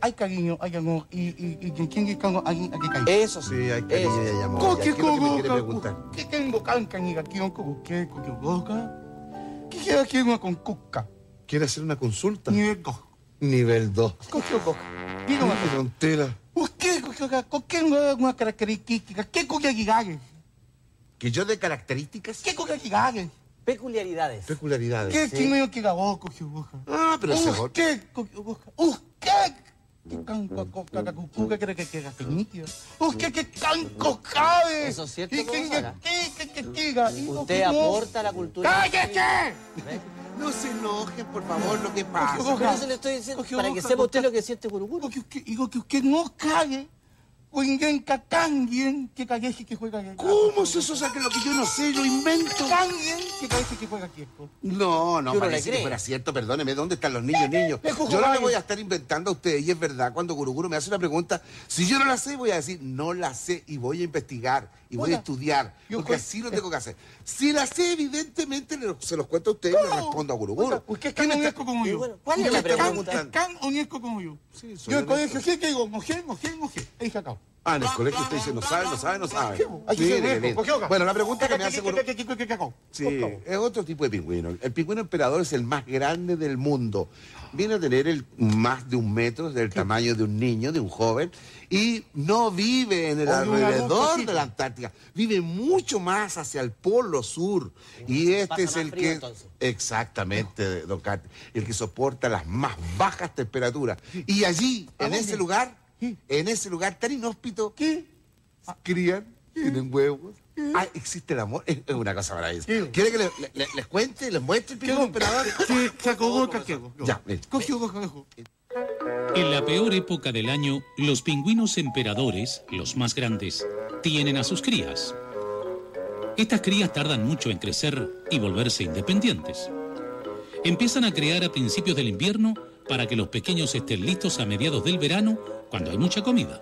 hay cariño, amor, y, y, y, y.
Eso sí.
Sí, hay que
Eso.
ir a llamar.
Coge
¿Qué es lo que me quiere
Gugoja,
preguntar?
¿qué tengo canca ni aquí con qué coge? ¿Qué quiero aquí una con cuca?
¿Quiere hacer una consulta?
Nivel 2.
Nivel 2.
Coge Gugoja. Dígame,
Qué tontera.
¿usted coge ¿Con qué una característica? ¿Qué coge?
¿Que yo de características?
¿Qué coge Gigage?
Peculiaridades.
Peculiaridades.
¿Qué
Sí.
tiene que gabó coge Gugoja?
Ah, pero ese gol.
¿Usted coge Gugoja? ¿Usted? ¿Qué canco coca cuca cree que queda pequeñito? ¿Usted qué canco cabe?
Eso es cierto,
¿Y qué qué qué qué? ¿Y
Usted
no?
aporta a la cultura.
¡Cállese!
No se enojen, por favor, lo que pasa.
Por eso le estoy diciendo, para que sepa usted lo que siente Guruguru.
Digo que usted no cague. Oingenka cambien que cagueje que juega aquí.
¿Cómo es eso? O sea, que lo que yo no sé, lo invento.
Cambien que cagueje que juega aquí.
No, no,
Yo no le
parece que
creo.
fuera cierto, perdóneme, ¿dónde están los niños, niños?
Me
Yo no le
mal.
voy a estar inventando a ustedes, y es verdad, cuando Guruguru me hace una pregunta, si yo no la sé, voy a decir, no la sé, y voy a investigar, y voy a estudiar, porque así lo tengo que hacer. Si la sé, evidentemente, se los cuento a ustedes y le respondo a Guruguru.
Usted es
¿Qué me está-
honesto como yo.
¿cuál es
¿Qué
la
me
pregunta?
Es tan honesto como yo. Yo en colegio sí que digo, mujer, mujer, mujer. Ahí se
Ah, en el colegio usted dice, no sabe, no sabe, no sabe. Bueno, la pregunta que me hace... Sí, es otro tipo de pingüino. El pingüino emperador es el más grande del mundo. Viene a tener el, más de un metro del tamaño de un niño, de un joven, y no vive en el alrededor de la Antártica. Vive mucho más hacia el polo sur. Y este es el que... Exactamente, don Cate. El que soporta las más bajas temperaturas. Y allí, en ese lugar, en ese lugar tan inhóspito, crían, tienen huevos. Ah, existe el amor. Es es una cosa maravillosa.
¿Qué?
¿Quiere que le- le- les cuente, les muestre el pingüino emperador?
Sí, caquego.
Ya,
cogió.
En la peor época del año, los pingüinos emperadores, los más grandes, tienen a sus crías. Estas crías tardan mucho en crecer y volverse independientes. Empiezan a crear a principios del invierno para que los pequeños estén listos a mediados del verano, cuando hay mucha comida.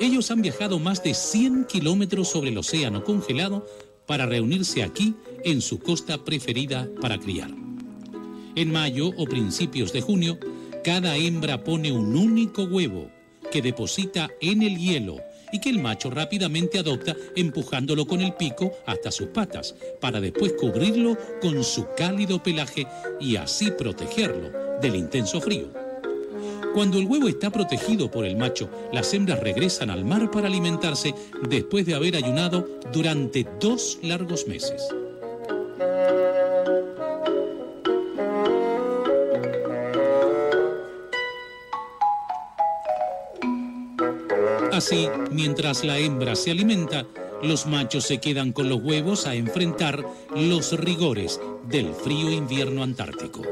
Ellos han viajado más de 100 kilómetros sobre el océano congelado para reunirse aquí en su costa preferida para criar. En mayo o principios de junio, cada hembra pone un único huevo que deposita en el hielo y que el macho rápidamente adopta empujándolo con el pico hasta sus patas para después cubrirlo con su cálido pelaje y así protegerlo del intenso frío. Cuando el huevo está protegido por el macho, las hembras regresan al mar para alimentarse después de haber ayunado durante dos largos meses. Así, mientras la hembra se alimenta, los machos se quedan con los huevos a enfrentar los rigores del frío invierno antártico.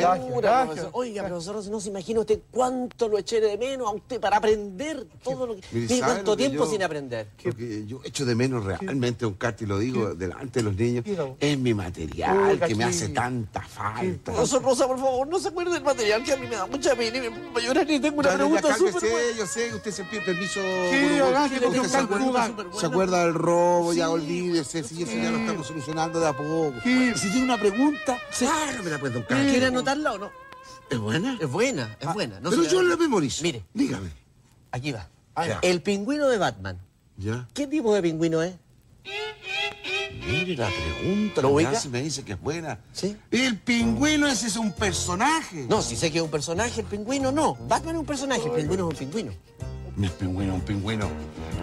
Profesor. Oiga, profesor, no se imagina usted cuánto lo eché de menos a usted para aprender todo lo que...
Mire,
Mire,
¿sabe
cuánto
lo que
tiempo
yo-
sin aprender.
Porque yo echo de menos realmente, don Cati, lo digo delante de los niños,
¿Qué?
es mi material
Oiga,
que me hace tanta falta.
Profesor Rosa, por favor, no se acuerde del material que a mí me da mucha pena y me llorar y tengo una
Ya, ya,
pregunta
cálmese,
súper buena.
yo sé que usted se pide permiso.
Tengo
se, acuerda, se del robo, ya olvídese, si eso ya lo estamos solucionando de a poco.
Sí.
Si tiene una pregunta, claro, me la puede don Cati.
¿Quiere anotarla o no?
¿Es buena?
Es buena, es buena. No
Pero yo la memorizo.
Mire.
Dígame.
Aquí va.
Ya.
El pingüino de Batman.
¿Ya?
¿Qué tipo de pingüino es?
Mire la pregunta,
¿Lo
hace, me dice que es buena.
Sí.
El pingüino ese es un personaje.
No, si sé que es un personaje, el pingüino no. Batman es un personaje, el pingüino es un pingüino.
Mi pingüino, un pingüino.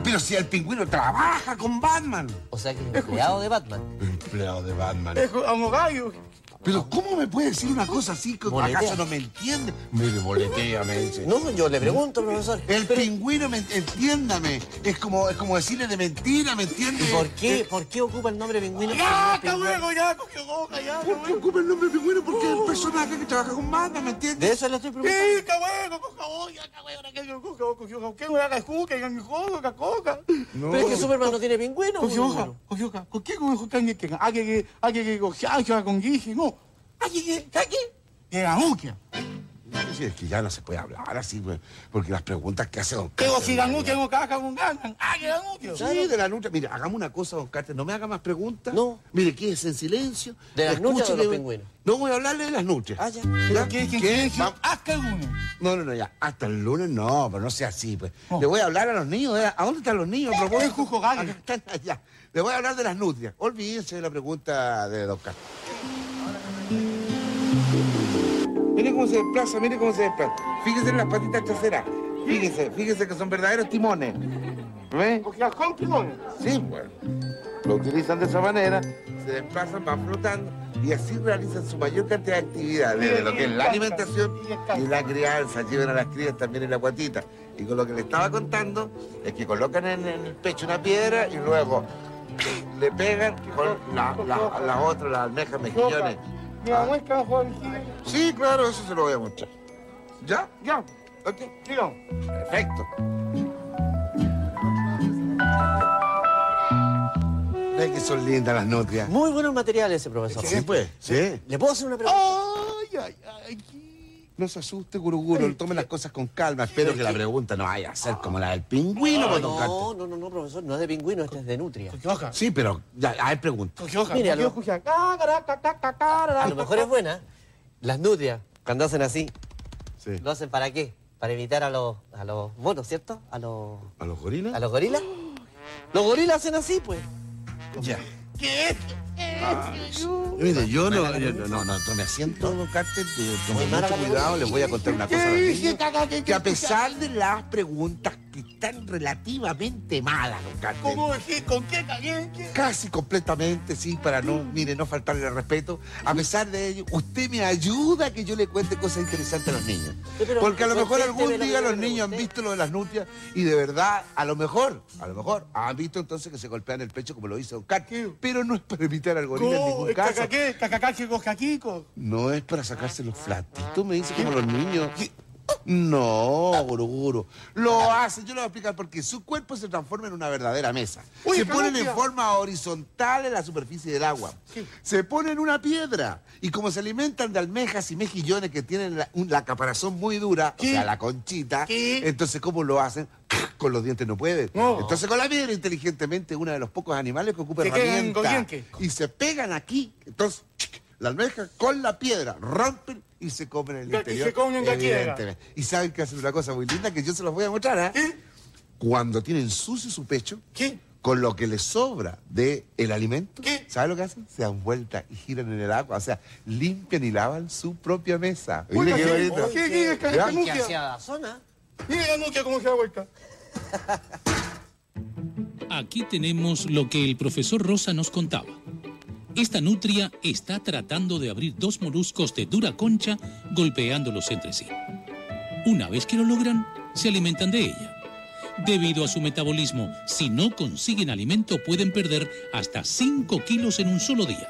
Pero si el pingüino trabaja con Batman.
O sea que es un empleado de Batman.
Empleado de Batman.
Es como gallo.
Pero ¿cómo me puede decir una cosa así? que
Boletea.
¿Acaso no me entiende? Mire, boletea, me dice.
No, yo le pregunto, profesor.
El pingüino, me, entiéndame, es como, es como decirle de mentira, ¿me entiende?
¿Y por qué, por qué ocupa el nombre pingüino?
Ya,
Pingüino.
cabrón, ya, cogió boca, ya,
¿Por qué ocupa el nombre de pingüino? Porque es el personaje que trabaja con Batman, ¿me entiende?
De eso le estoy preguntando.
Sí, cabrón, coja boca, cabrón, que yo cojo, cogió, ¿qué me haga juca, que me jodo, que coca?
No.
Pero es que Superman no tiene pingüino.
Cogió
pues,
hoja, cogió hoja. ¿Por qué cogió hoja que que hay que hay que coger con guije? No. Hay que que aquí. Era mucha.
Sí, es que ya no se puede hablar así, pues, porque las preguntas que hace Don
Que
Carter,
si ganó que no caja con ganan. Ah, que.
Sí, de la nutria. Mire, hagamos una cosa, don Carter, no me haga más preguntas.
No.
Mire, quédese en silencio.
¿De las nutrias o de los pingüinos?
No voy a hablarle de las nutrias.
Ah, ya.
¿Ya?
¿Qué
¿Qué?
qué Hasta uno.
No, no, no, ya. Hasta el lunes no, pero no sea así, pues.
No.
Le voy a hablar a los niños. ¿eh? ¿A dónde están los niños? A propósito? Acá están allá. Le voy a hablar de las nutrias. Olvídense de la pregunta de don Carter. Mire cómo se desplaza, mire cómo se desplaza. Fíjese en las patitas traseras. Fíjese, fíjese que son verdaderos timones. ¿Ve?
Porque al con
Sí, bueno. Lo utilizan de esa manera, se desplazan, van flotando y así realizan su mayor cantidad de actividades, de lo que es la alimentación y la crianza. Llevan a las crías también en la guatita. Y con lo que le estaba contando es que colocan en, el pecho una piedra y luego le pegan con la- la- las otras, las almejas mejillones.
Mira,
Ah.
muestra, Juan.
Sí, claro, eso se lo voy a mostrar. ¿Ya?
Ya,
Ok.
digamos.
Perfecto. Ve que son lindas las nutrias.
Muy buenos materiales ese profesor.
Sí, pues, sí.
¿Le puedo hacer una pregunta?
Ay, ay, ay.
No se asuste, Guruguro, tome las cosas con calma. Espero que la pregunta no vaya a ser como la del pingüino, pues,
No,
Carter.
no, no, no, profesor, no es de pingüino, este es de nutria.
Coquioja.
Sí, pero, ya, a ver, pregunta.
Coquioja.
Mire, a lo-. A lo mejor es buena. Las nutrias, cuando hacen así,
Sí.
¿lo hacen para qué? Para imitar a los, a los monos, ¿cierto? A los,
¿A los gorilas?
a los gorilas. Los gorilas hacen así, pues.
Ya.
¿Qué es?
Mire, yo no, yo no, no, no, tome asiento, don Carter, tome mucho cuidado, les voy a contar una cosa a
¿Qué
los
dice,
niños.
caca, que-
a pesar de las preguntas que están relativamente malas, don Carter,
¿Cómo decir? ¿Con qué? ¿Qué?
casi completamente, sí, para no, mire, no faltarle el respeto. A pesar de ello, usted me ayuda a que yo le cuente cosas interesantes a los niños. Porque a lo mejor algún día los niños han visto lo de las nutrias y de verdad, a lo mejor, a lo mejor, han visto entonces que se golpean el pecho como lo hizo Don Carter. Pero no es para al gorila en
¿Cómo?
ningún
¿Es
caso.
cacaqué? ¿Cacacaque, coscaquico?
No es para sacarse los flatitos, me dice como los niños. No, Guruguru. Lo hace, yo le voy a explicar porque su cuerpo se transforma en una verdadera mesa.
Uy,
se ponen en forma horizontal en la superficie del agua. Se ponen una piedra. Y como se alimentan de almejas y mejillones que tienen la, un- la caparazón muy dura, o
¿Qué?
sea, la conchita,
¿Qué?
entonces, ¿cómo lo hacen? Con los dientes no pueden.
No.
Entonces, con la piedra, inteligentemente, uno de los pocos animales que ocupa herramienta. Y se pegan aquí. Entonces, la almeja con la piedra rompen y se comen el
Y se
interior.
comen la piedra.
Y saben que hacen una cosa muy linda que yo se los voy a mostrar, ¿ah?
¿Qué?
Cuando tienen sucio su pecho,
¿Qué?
con lo que les sobra del el alimento,
¿Qué?
¿saben lo que hacen? Se dan vuelta y giran en el agua. O sea, limpian y lavan su propia mesa. Qué
¿qué?
bonito.
¿Qué? ¿Qué? ¿Qué?
¿Ya?
¿Qué?
Que
Nutia?
hacia la zona.
Aquí tenemos lo que el profesor Rosa nos contaba. Esta nutria está tratando de abrir dos moluscos de dura concha golpeándolos entre sí. Una vez que lo logran, se alimentan de ella. Debido a su metabolismo, si no consiguen alimento pueden perder hasta 5 kilos en un solo día.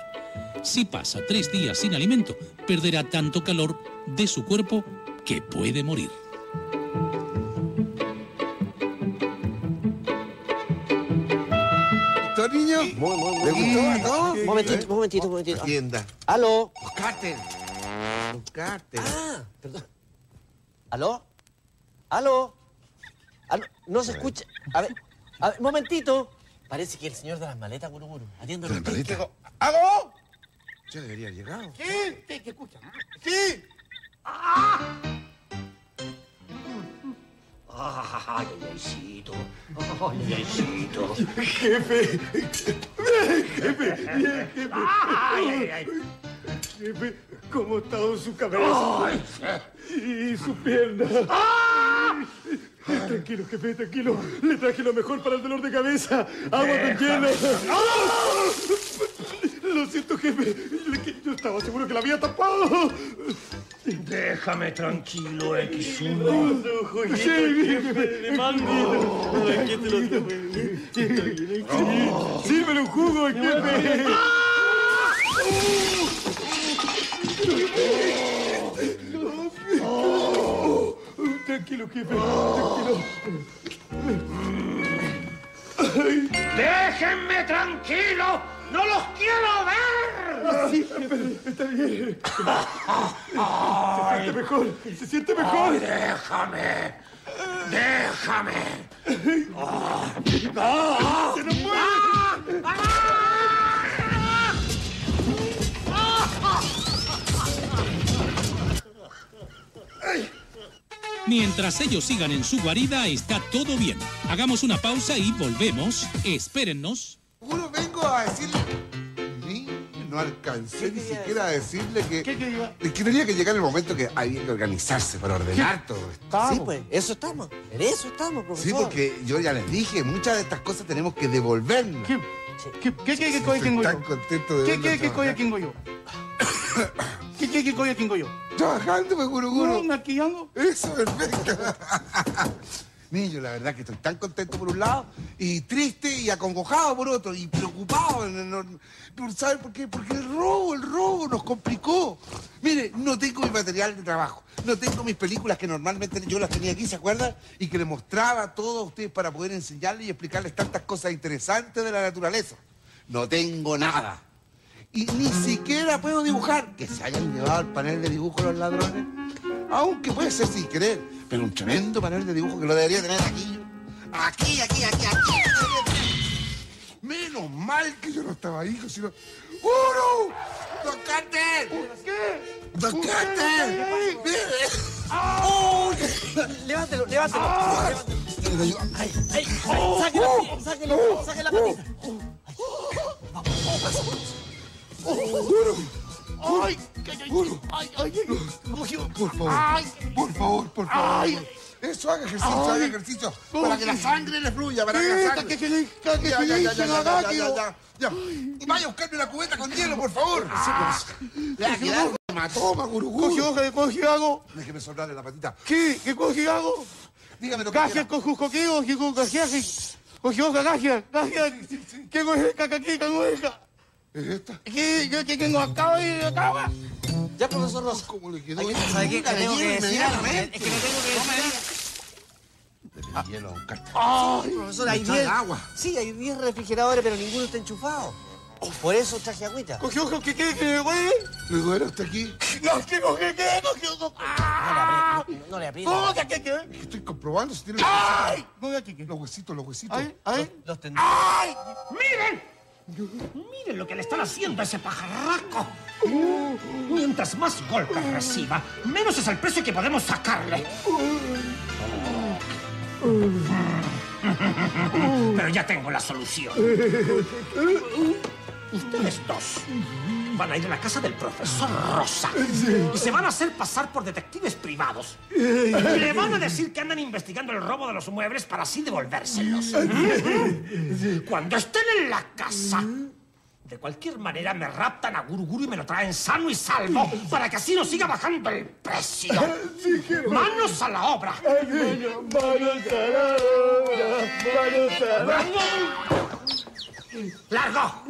Si pasa tres días sin alimento, perderá tanto calor de su cuerpo que puede morir.
¿Gustó, niño?
Muy, muy, muy
¿Le gustó?
Un momentito, momentito, momentito.
Atienda.
¿Aló?
Buscate. Buscate.
Ah, perdón. ¿Aló? ¿Aló? ¿Aló? No se escucha. A ver, a ver, momentito. Parece que el señor de las maletas, Guru Guru. Atiéndalo.
¿De las maletas?
¿Aló?
Ya debería haber llegado.
¿Qué? ¿Qué? ¿Qué escucha? ¿Sí?
Ay, ayaycito. Ay, ayaycito.
Jefe, jefe, jefe.
Ay, ay, ay.
Jefe, ¿cómo estado su cabeza? Y su pierna. Tranquilo, jefe, tranquilo. Le traje lo mejor para el dolor de cabeza. Agua con hielo. ¡Ah! Lo siento, jefe. Yo estaba seguro que la había tapado.
Déjame tranquilo, X1.
Su juguito, jefe, de mango. Aquí te lo tomo. Sí, Sírvele un jugo, jefe. Tranquilo, jefe, tranquilo.
¡Déjenme tranquilo! ¡No los quiero ver!
Sí, está bien. Se siente mejor, se siente mejor.
¡Ay, déjame! ¡Déjame!
¡Se nos muere!
Mientras ellos sigan en su guarida, está todo bien. Hagamos una pausa y volvemos. Espérennos.
Seguro vengo a decirle. Ni, no alcancé ni siquiera a decirle que.
¿Qué quería?
Es que tenía que llegar el momento que había que organizarse para ordenar todo esto.
Sí, pues, eso estamos. En eso estamos, profesor.
Sí, porque yo ya les dije, muchas de estas cosas tenemos que devolvernos.
¿Qué? ¿Qué? ¿Qué? ¿Qué? ¿Qué? ¿Qué? ¿Quién
Estoy tan
yo?
contento de
¿Qué? ¿Qué? ¿Qué?
trabajar.
¿Quién yo? ¿Qué? ¿Qué? ¿Qué? ¿Qué? ¿Quién yo?
Trabajando, pues, guru,
¿No? ¿Maquillando?
Eso, perfecto. Niño, la verdad que estoy tan contento por un lado y triste y acongojado por otro y preocupado. por- ¿Sabe por qué? Porque el robo, el robo nos complicó. Mire, no tengo mi material de trabajo, no tengo mis películas que normalmente yo las tenía aquí, ¿se acuerdan? Y que les mostraba a todos ustedes para poder enseñarles y explicarles tantas cosas interesantes de la naturaleza. No tengo nada. Y ni siquiera puedo dibujar. Que se hayan llevado el panel de dibujo los ladrones. Aunque puede ser sin querer, pero un tremendo panel de dibujo que lo debería tener aquí. Aquí, aquí, aquí, aquí. Menos mal que yo no estaba ahí, hijo, sino... ¡Uru! ¡Don Carter!
¿Qué?
¡Don Carter! ¡Mire!
Levántelo, levántelo.
¡Ay!
¡Ay! ¡Sáquelo! ¡Saque la patita!
¡Ay! ¿Qué, ¡Ay, ay, ay! Cogió.
Por favor,
¡Ay!
por favor, por favor.
Ay.
Eso, haga ejercicio, haga ejercicio. Para que la sangre le fluya, para que la sangre...
¿Qué, qué, qué, qué,
Ya, ya, ya, ya, ya, vaya a buscarme la cubeta con hielo, por favor. Le va a quedar un hematoma, gurugú.
Cogió, ¿qué cogió hago?
Déjeme soblarle la patita.
¿Qué? ¿Qué cogió hago?
Dígame lo que quiera.
cogió, cogió, cogió, cogió, caja, caja. ¿Qué cogió, caca, qué, caca?
¿Es esta?
¿Qué? ¿Qué, qué tengo acá y acá?
Ya, profesor Rosa.
¿Cómo le quedó?
¿Sabe qué? Tengo que decir algo. Es que le tengo que decir algo.
Dele hielo a don Carter.
¡Ay!
Profesor, hay
Echar
10.
agua.
Sí, hay 10 refrigeradores, pero ninguno está enchufado. Por eso traje agüita.
¿Cogió, qué, qué, qué, güey?
¿Le duele hasta aquí?
No, ¿qué cogió, qué, cogió? ¡Ah!
No le aprieta.
¿Cómo que, qué, qué?
Estoy comprobando si tiene los
¡Ay!
huesitos.
¿Cómo que, qué?
Los huesitos, los huesitos.
¿Ay? ¿Ay?
Los tendré.
¡Ay!
¡Miren! Miren lo que le están haciendo a ese pajarraco. Mientras más golpes reciba, menos es el precio que podemos sacarle. Pero ya tengo la solución. Ustedes dos van a ir a la casa del profesor Rosa. Y se van a hacer pasar por detectives privados. Le van a decir que andan investigando el robo de los muebles para así devolvérselos. Cuando estén en la casa, de cualquier manera me raptan a Guruguru y me lo traen sano y salvo para que así no siga bajando el precio. ¡Manos a la obra! ¡Largo!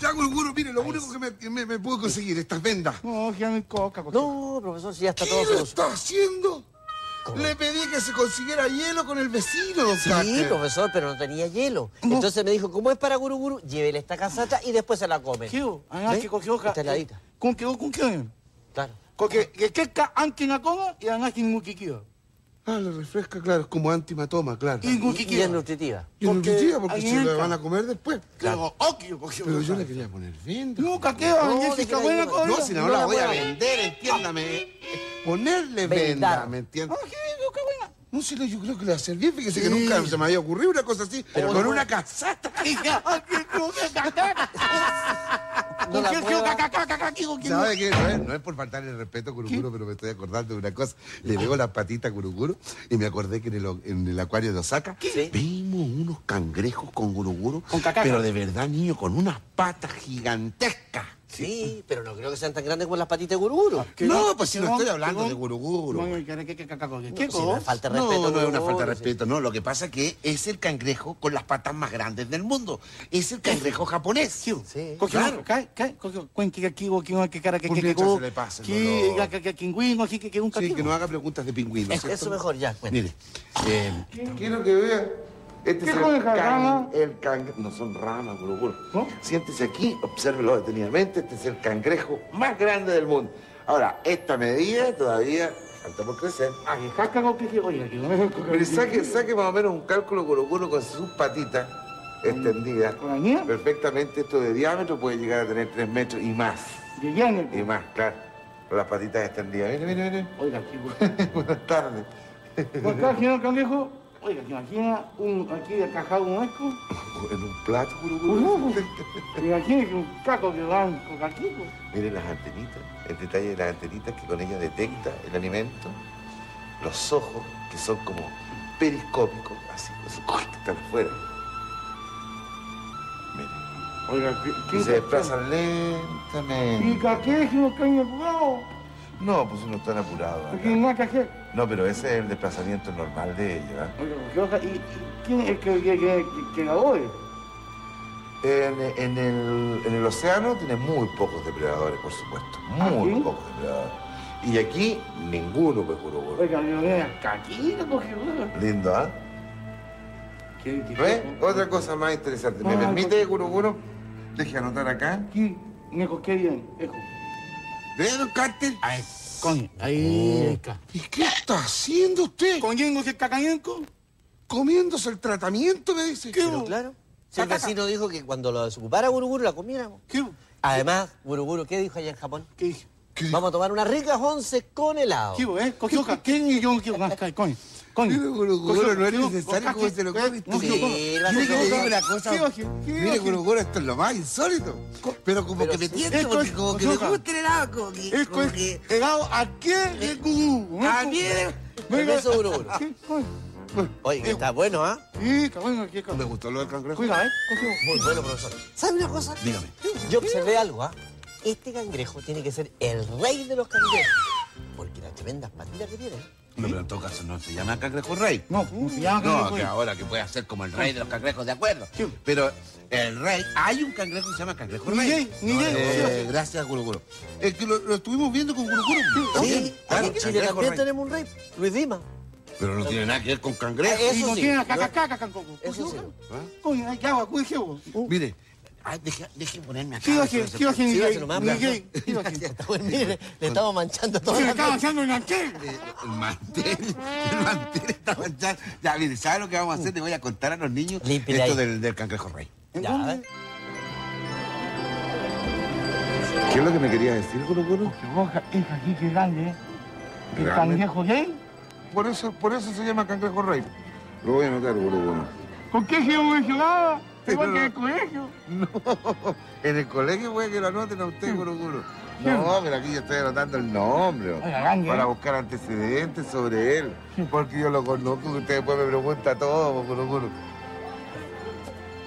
Ya, guruguru, mire, lo único que me, me, me puedo conseguir, estas vendas.
No, ya me coca, cogió.
No, profesor, si ya está
¿Qué
todo
lo
solucionado.
está haciendo? Le pedí que se consiguiera hielo con el vecino, don
Sí,
Carter.
profesor, pero no tenía hielo. Entonces me dijo, ¿cómo es para Guru Guru? Llévele esta casata y después se la come.
¿Qué? Ah, que cogió,
Esta heladita.
¿Con qué, con qué?
Claro.
Porque que que ka anki na koma y anaki mukikiyo.
Ah, le refresca, claro, es como antimatoma, claro.
Y
Y es nutritiva.
Y
porque
nutritiva, porque se la van a comer después.
Claro, okio cogió.
Pero yo le quería poner vendas.
Nunca qué, buena
ahí,
cosa.
No, si no,
No
la
la
voy a
a-
vender, entiéndame. Ponerle venda, ¿me entiendes?
Ah, qué, qué buena.
No, si yo creo que le va a hacer bien. Fíjese que nunca se me había ocurrido una cosa así.
Pero
con una casata.
Hija, aquí, ¿cómo que caca?
No es, no es por faltarle el respeto a Curuguro, pero me estoy acordando de una cosa. Le veo la patita a Curuguro y me acordé que en el, en el acuario de Osaka
Sí.
vimos unos cangrejos con Guruguro.
Con cacaca.
Pero de verdad, niño, con unas patas gigantescas.
Sí, pero no creo que sean tan grandes como las patitas de Guru Guru.
¿Qué
No,
va?
pues si
¿Qué
no estoy
¿Qué
hablando de Guruguro.
No, ¿qué,
no
cosa?
falta de
No,
respeto.
no es una falta de respeto, no. Lo que pasa es que es el cangrejo con las patas más grandes del mundo. Es el cangrejo japonés.
Sí.
Claro.
que,
no haga preguntas de pingüino.
Eso, mejor, ya.
Mire, eh, quiero que vea. Este
¿Qué
es
con
el, can- el cangrejo. No son ramas, Guruguro.
¿No?
Siéntese aquí, obsérvelo detenidamente. Este es el cangrejo más grande del mundo. Ahora, esta medida todavía falta por crecer.
Ay, caca, que, que, oye, aquí, no me
Pero saque, saque más o menos un cálculo Guruguro con sus patitas extendidas.
¿Con la?
Perfectamente, esto de diámetro puede llegar a tener tres metros y más. Y más, claro. Con las patitas extendidas. Mire, mire, mire.
Oiga, aquí,
Buenas tardes.
¿Por acá, señor cangrejo? Oiga, ¿se imagina un, aquí de cajado un asco?
En un plato,
Un
Guruguro.
ojo. ¿Se imagina que un caco que van con pues?
Miren las antenitas, el detalle de las antenitas que con ellas detecta el alimento, los ojos que son como periscópicos, así, esos que están afuera. Miren,
Oiga, ¿qué?
y
qué
se desplazan
¿Y
lentamente.
qué es un caño curado?
No, pues no están apurados.
Aquí
acá.
nada que hacer.
No, pero ese es el desplazamiento normal de
¿qué otra? ¿Y, quién es el que, que, que, que la oye?
En, en el, en el océano tiene muy pocos depredadores, por supuesto. Muy
¿Ah, sí?
pocos depredadores. Y aquí, ninguno, pues, juro, juro.
Oiga, veo caquita, cogió.
Lindo, ¿ah?
¿Qué, qué,
¿Ves? Otra cosa más interesante. ¿Me
Ah,
permite, Guruguro? Deje anotar acá.
Neco, qué bien, ejo.
¿Ve, don Carter?
A eso. Coño, ahí está.
¿Y qué está haciendo usted?
Coñengo que cacañenco.
¿Comiéndose el tratamiento, me dice?
¿Qué
Pero claro. Si el vecino dijo que cuando lo desocupara Guruguru la comiéramos.
¿Qué hubo?
Además, Guruguru, ¿qué dijo allá en Japón?
¿Qué dije?
Vamos a tomar unas ricas once con helado.
¿Qué hubo, eh? ¿Quién y yo? ¿Qué hubo? Coño.
Guruguru, no es
¿Qué
necesario cómo se lo.
¿Qué?
Sí,
Mire que le digo una cosa.
¿Qué? ¿Qué
Mire,
hubo?
Guruguru, esto es lo más insólito. Pero como que me
Esto
porque como que me gusta el helado, como que... Como
es
que...
helado a qué de gurú.
A mí,
Permiso, Guruguru.
¿Qué? Coño.
Oye, que está bueno, ¿ah?
Sí, cabrón, ¿qué
Me gustó lo del cangrejo.
Cuidado, ¿eh?
Muy bueno, profesor. ¿Sabe una cosa?
Dígame.
Yo observé algo, ¿ah? Este cangrejo tiene que ser el rey de los cangrejos. Porque las tremendas patitas que tiene.
No, pero en todo caso no se llama cangrejo rey.
No, ¿cómo se llama?
No,
cangrejo?
que ahora que puede ser como el rey de los cangrejos, de acuerdo. Pero el rey, hay un cangrejo que se llama cangrejo rey.
Miguel, Miguel,
Eh, gracias, Guruguru. Es que lo, lo estuvimos viendo con Guruguru.
Sí,
claro,
aquí en Chile
cangrejo
también
rey.
tenemos un rey, Luis Dima.
Pero no tiene nada que ver con cangrejo.
Ah, Eso
no
sí.
tiene la
¿no?
caca, caca, cancoco.
Eso sí.
Mire, ay, deje, deje ponerme acá.
Sí, baje, sí, baje,
Sí. Está le estamos manchando todo.
Se me estaba echando en aquel.
Eh, El mantel, el mantel está manchado. Ya, mire, ¿sabe lo que vamos a hacer? Le voy a contar a los niños esto del, del cangrejo rey.
Ya, a ver.
¿Qué es lo que me quería decir, Guruguru?
Que boca es aquí que grande, ¿eh? El cangrejo gay.
Por eso, por eso se llama cangrejo rey. Lo voy a anotar, Guruguru.
¿Con qué se mencionaba? Igual que en el colegio.
No, en el colegio puede que lo anoten a usted, Guruguru. No, pero aquí yo estoy anotando el nombre. Para
¿eh?
buscar antecedentes sobre él. Porque yo lo conozco y usted después me pregunta todo, Guruguru.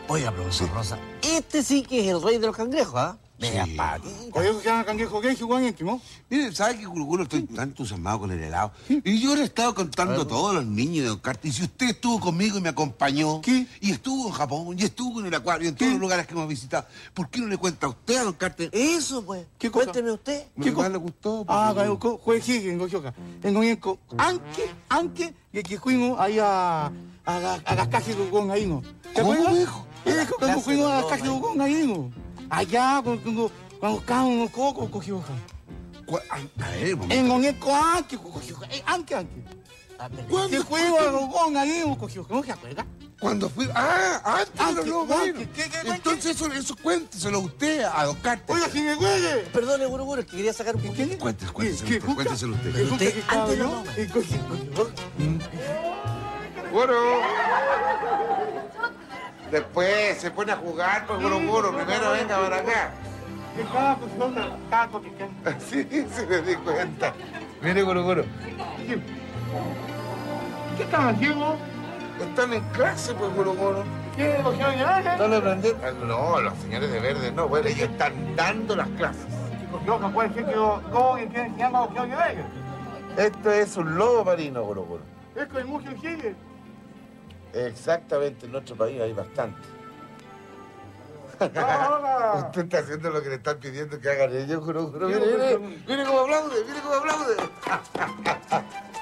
Oiga, profesor Rosa, este sí que es el rey de los cangrejos, ¿ah?
Sí.
patita.
Por eso se llama cangrejo gay, igual íntimo.
Mire, ¿sabe que Guruguru estoy tan entusiasmado con el helado? Y yo le he estado contando a todos los niños de Don Carter. Y si usted estuvo conmigo y me acompañó,
¿Qué?
y estuvo en Japón, y estuvo en el acuario, en todos los lugares que hemos visitado, ¿por qué no le cuenta a usted a Don Carter?
Eso, pues.
¿Qué cosa?
Cuénteme usted.
¿Qué
¿Qué
más
cosa?
le gustó? pues,
Ah, cayó, juez sí, en Goyoca. En Goyenco, antes, antes de que fuimos ahí a, a, de Gugón ahí, ¿no? ¿Te
¿Cómo, viejo?
Eh,
Casa
fuimos a
ahí.
Gugón ahí, ¿no? Allá, cuando, cuando, cuando buscaban unos cocos, cogió hoja.
Cu- A a ver, un momento.
En cogió hoja. Eh, Antes, antes.
Ah, pero-
¿Cuándo
fuimos a Gugón ahí, cogió. ¿No se acuerda?
Cuando fui. Ah, antes, no, bueno.
¿qué- qué- qué-
Entonces eso, eso cuénteselo usted a Don Carter.
Oiga, si me huele.
Perdone, Guruguru, es que quería sacar un poquito.
Cuéntese, cuénteselo
¿Qué,
usted,
Cuca?
cuénteselo usted.
¿Qué, Cuca,
usted antes
yo?
no
cogió- cogió-
Bueno. Después se pone a jugar con Guruguru. Primero venga para acá.
que otra, estaba coqueteando.
Sí, se me di cuenta. Mire, Guruguru.
¿Qué están haciendo?
Están en clase, pues, Guruguru.
¿Qué cogió ya?
¿No le aprendieron? No, los señores de verde no. Bueno, ellos están dando las clases.
Cogió, no puede ser que yo, que tiene que llama cogió ya.
Esto es un lobo marino, Guruguru.
Es que hay mucho Chile.
Exactamente, en nuestro país hay bastante. Usted está haciendo lo que le están pidiendo que hagan ellos, juro, juro. Mire, mire, mire cómo aplaude, mire cómo aplaude.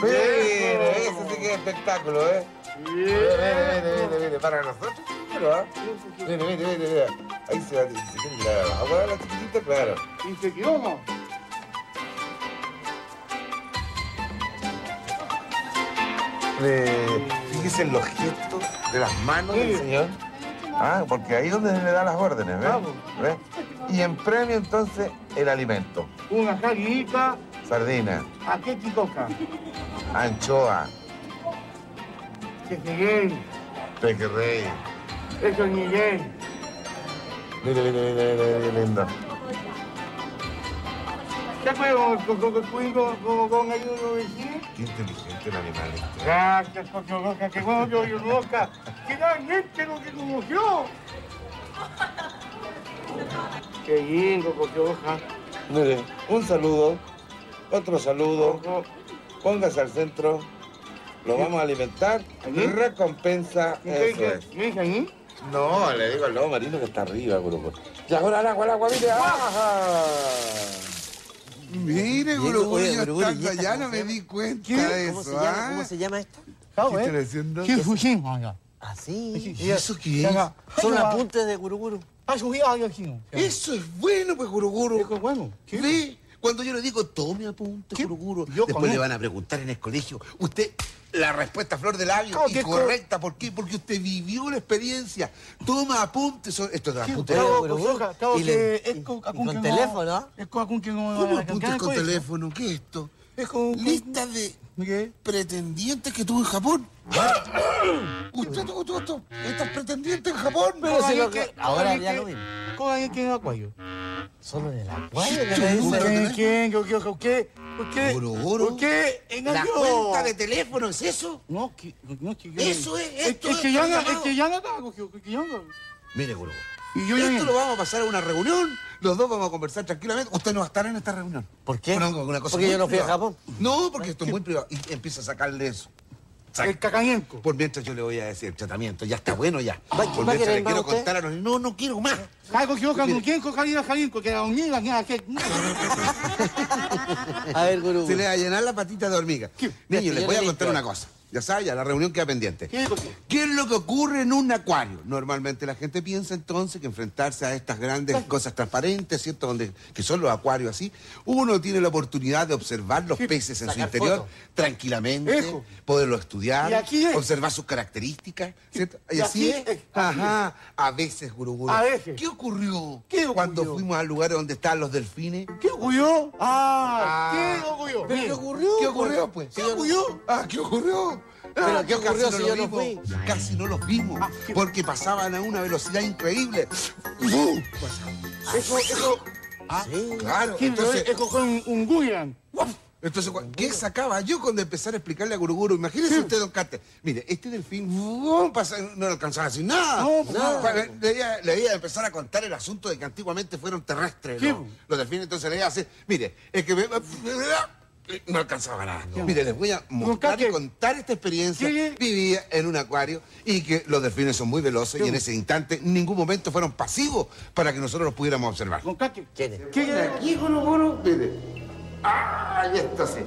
Mire, eso sí que es espectáculo, ¿eh? Mire, mire, mire, mire, para nosotros, claro, ¿ah? Mire, mire, mire, mire. Ahí se va, se quiere tirar al agua, la chiquitita, claro.
Y se equivoca.
Eh, fíjese en los gestos de las manos del señor. Ah, porque ahí es donde le da las órdenes, ¿ves?
Vamos.
¿Ves? Y en premio, entonces, el alimento.
Una carita,
Sardina,
¿a qué chicoca?
anchoa,
Que se gay,
pejerrey.
eso es Miguel.
Mire, mire, mire, mire, mire, lindo.
¿Qué fue con con con con con con ayuno de Chile?
Qué inteligente el animal este.
Gracias, Cocho Roca, que yo yo Roca. Que gente lo que conoció. Qué lindo, Cocho Roca.
Mire, un saludo, otro saludo, póngase al centro, lo vamos a alimentar,
¿Allí?
recompensa,
¿Qué
eso es.
dice? ¿Qué dice ahí?
No, le digo al lobo marino que está arriba, Guruguru. Y ahora al agua, al agua, mire. ¡Ajá! Mire,
Guruguru, yo
ya
no me
di cuenta de eso.
¿Cómo se, llama,
ah.
¿Cómo
esto?
¿Qué está diciendo?
¿Qué
Así.
¿Ah, ¿Y eso qué es?
Son apuntes de Guruguru.
Eso es bueno, pues, Guruguru.
Eso es bueno.
¿Ve? Cuando yo le digo, tome
apuntes,
Guruguru, después le van a preguntar en el colegio, usted la respuesta flor de labio
Claro,
y correcta, ¿por qué? Porque usted vivió la experiencia. Toma apunte, so- esto de apunte.
Pero,
Claro,
pero, bueno,
claro, claro
y
que
le-
es
y-
con,
y
con
teléfono,
no,
¿ah?
Es con, no
¿Cómo apuntes con teléfono? ¿Qué es esto?
Es con...
Lista de
¿Qué?
pretendientes que tuvo en Japón. ¿Usted tuvo tuvo estos estos pretendientes en Japón?
Pero si lo-
que-
ahora ya lo vimos.
Con alguien que en Acuayo.
Solo en el acuario
¿Quién? ¿Quién? ¿Por qué? ¿Por qué? ¿Por qué?
Goro, goro.
¿Por qué?
¿La
Engañó.
cuenta de teléfono es eso?
No, que, no, que yo...
Eso es, esto
es,
es
que ya no, es que ya no que ya no.
Mire, Guruguru.
Y yo ya
Esto lo vamos a pasar a una reunión. Los dos vamos a conversar tranquilamente. Usted no va a estar en esta reunión.
¿Por qué?
Una- una cosa
Porque yo no fui a. Japón.
No, porque esto es muy privado. Y empieza a sacarle eso.
El cacañenco.
Por mientras yo le voy a decir, el tratamiento ya está bueno ya.
¿Va-
Por mientras
querer
le quiero
usted?
contar a los No, no quiero más.
Con quién cojaría Jalinco, que era un niño, que que...
A ver, gurú.
Se le va a llenar la patita de hormiga.
Yo
les
le
voy a contar una cosa. Ya sabes, ya la reunión queda pendiente.
¿Qué?
¿Qué es lo que ocurre en un acuario? Normalmente la gente piensa entonces que enfrentarse a estas grandes cosas transparentes, ¿cierto? Donde, que son los acuarios así, uno tiene la oportunidad de observar los peces en su interior tranquilamente,
Ejo.
poderlo estudiar,
Y aquí es.
observar sus características, ¿cierto? Y
Y
así es.
es.
Ajá, a veces, guruguru.
A veces.
¿Qué ocurrió
¿Qué ocurrió?
cuando fuimos al lugar donde están los delfines?
¿Qué ocurrió? Ah,
Ah.
¿qué ocurrió?
¿Pero qué ocurrió?
¿Qué ocurrió, pues?
No-
ocurrió? Ah, ¿qué ocurrió?
¿Pero
Ah,
qué
casi
ocurrió si
lo
yo no fui?
Casi no los vimos,
Ah, ¿qué?
porque pasaban a una velocidad increíble.
Eso, eso...
Ah,
Sí.
claro.
¿Quién lo
Entonces,
es? Con un, un Guyan.
entonces, ¿qué sacaba yo cuando empezar a explicarle a Guruguru? Imagínese usted, don Carter. Mire, este delfín pasa- no le alcanzaba a decir nada.
No, pues,
Le iba, le iba a empezar a contar el asunto de que antiguamente fueron terrestres
¿Qué?
los, los delfines. Entonces le iba a decir, mire, es que... me- no alcanzaba nada. Mire, les voy a mostrar y contar esta experiencia.
¿Qué?
Vivía en un acuario y que los delfines son muy veloces y en ese instante en ningún momento fueron pasivos para que nosotros los pudiéramos observar.
Con caque.
¿Quién es?
¿Qué es?
Aquí, Guru Guru, mire. ¡Ah! Y esto sí.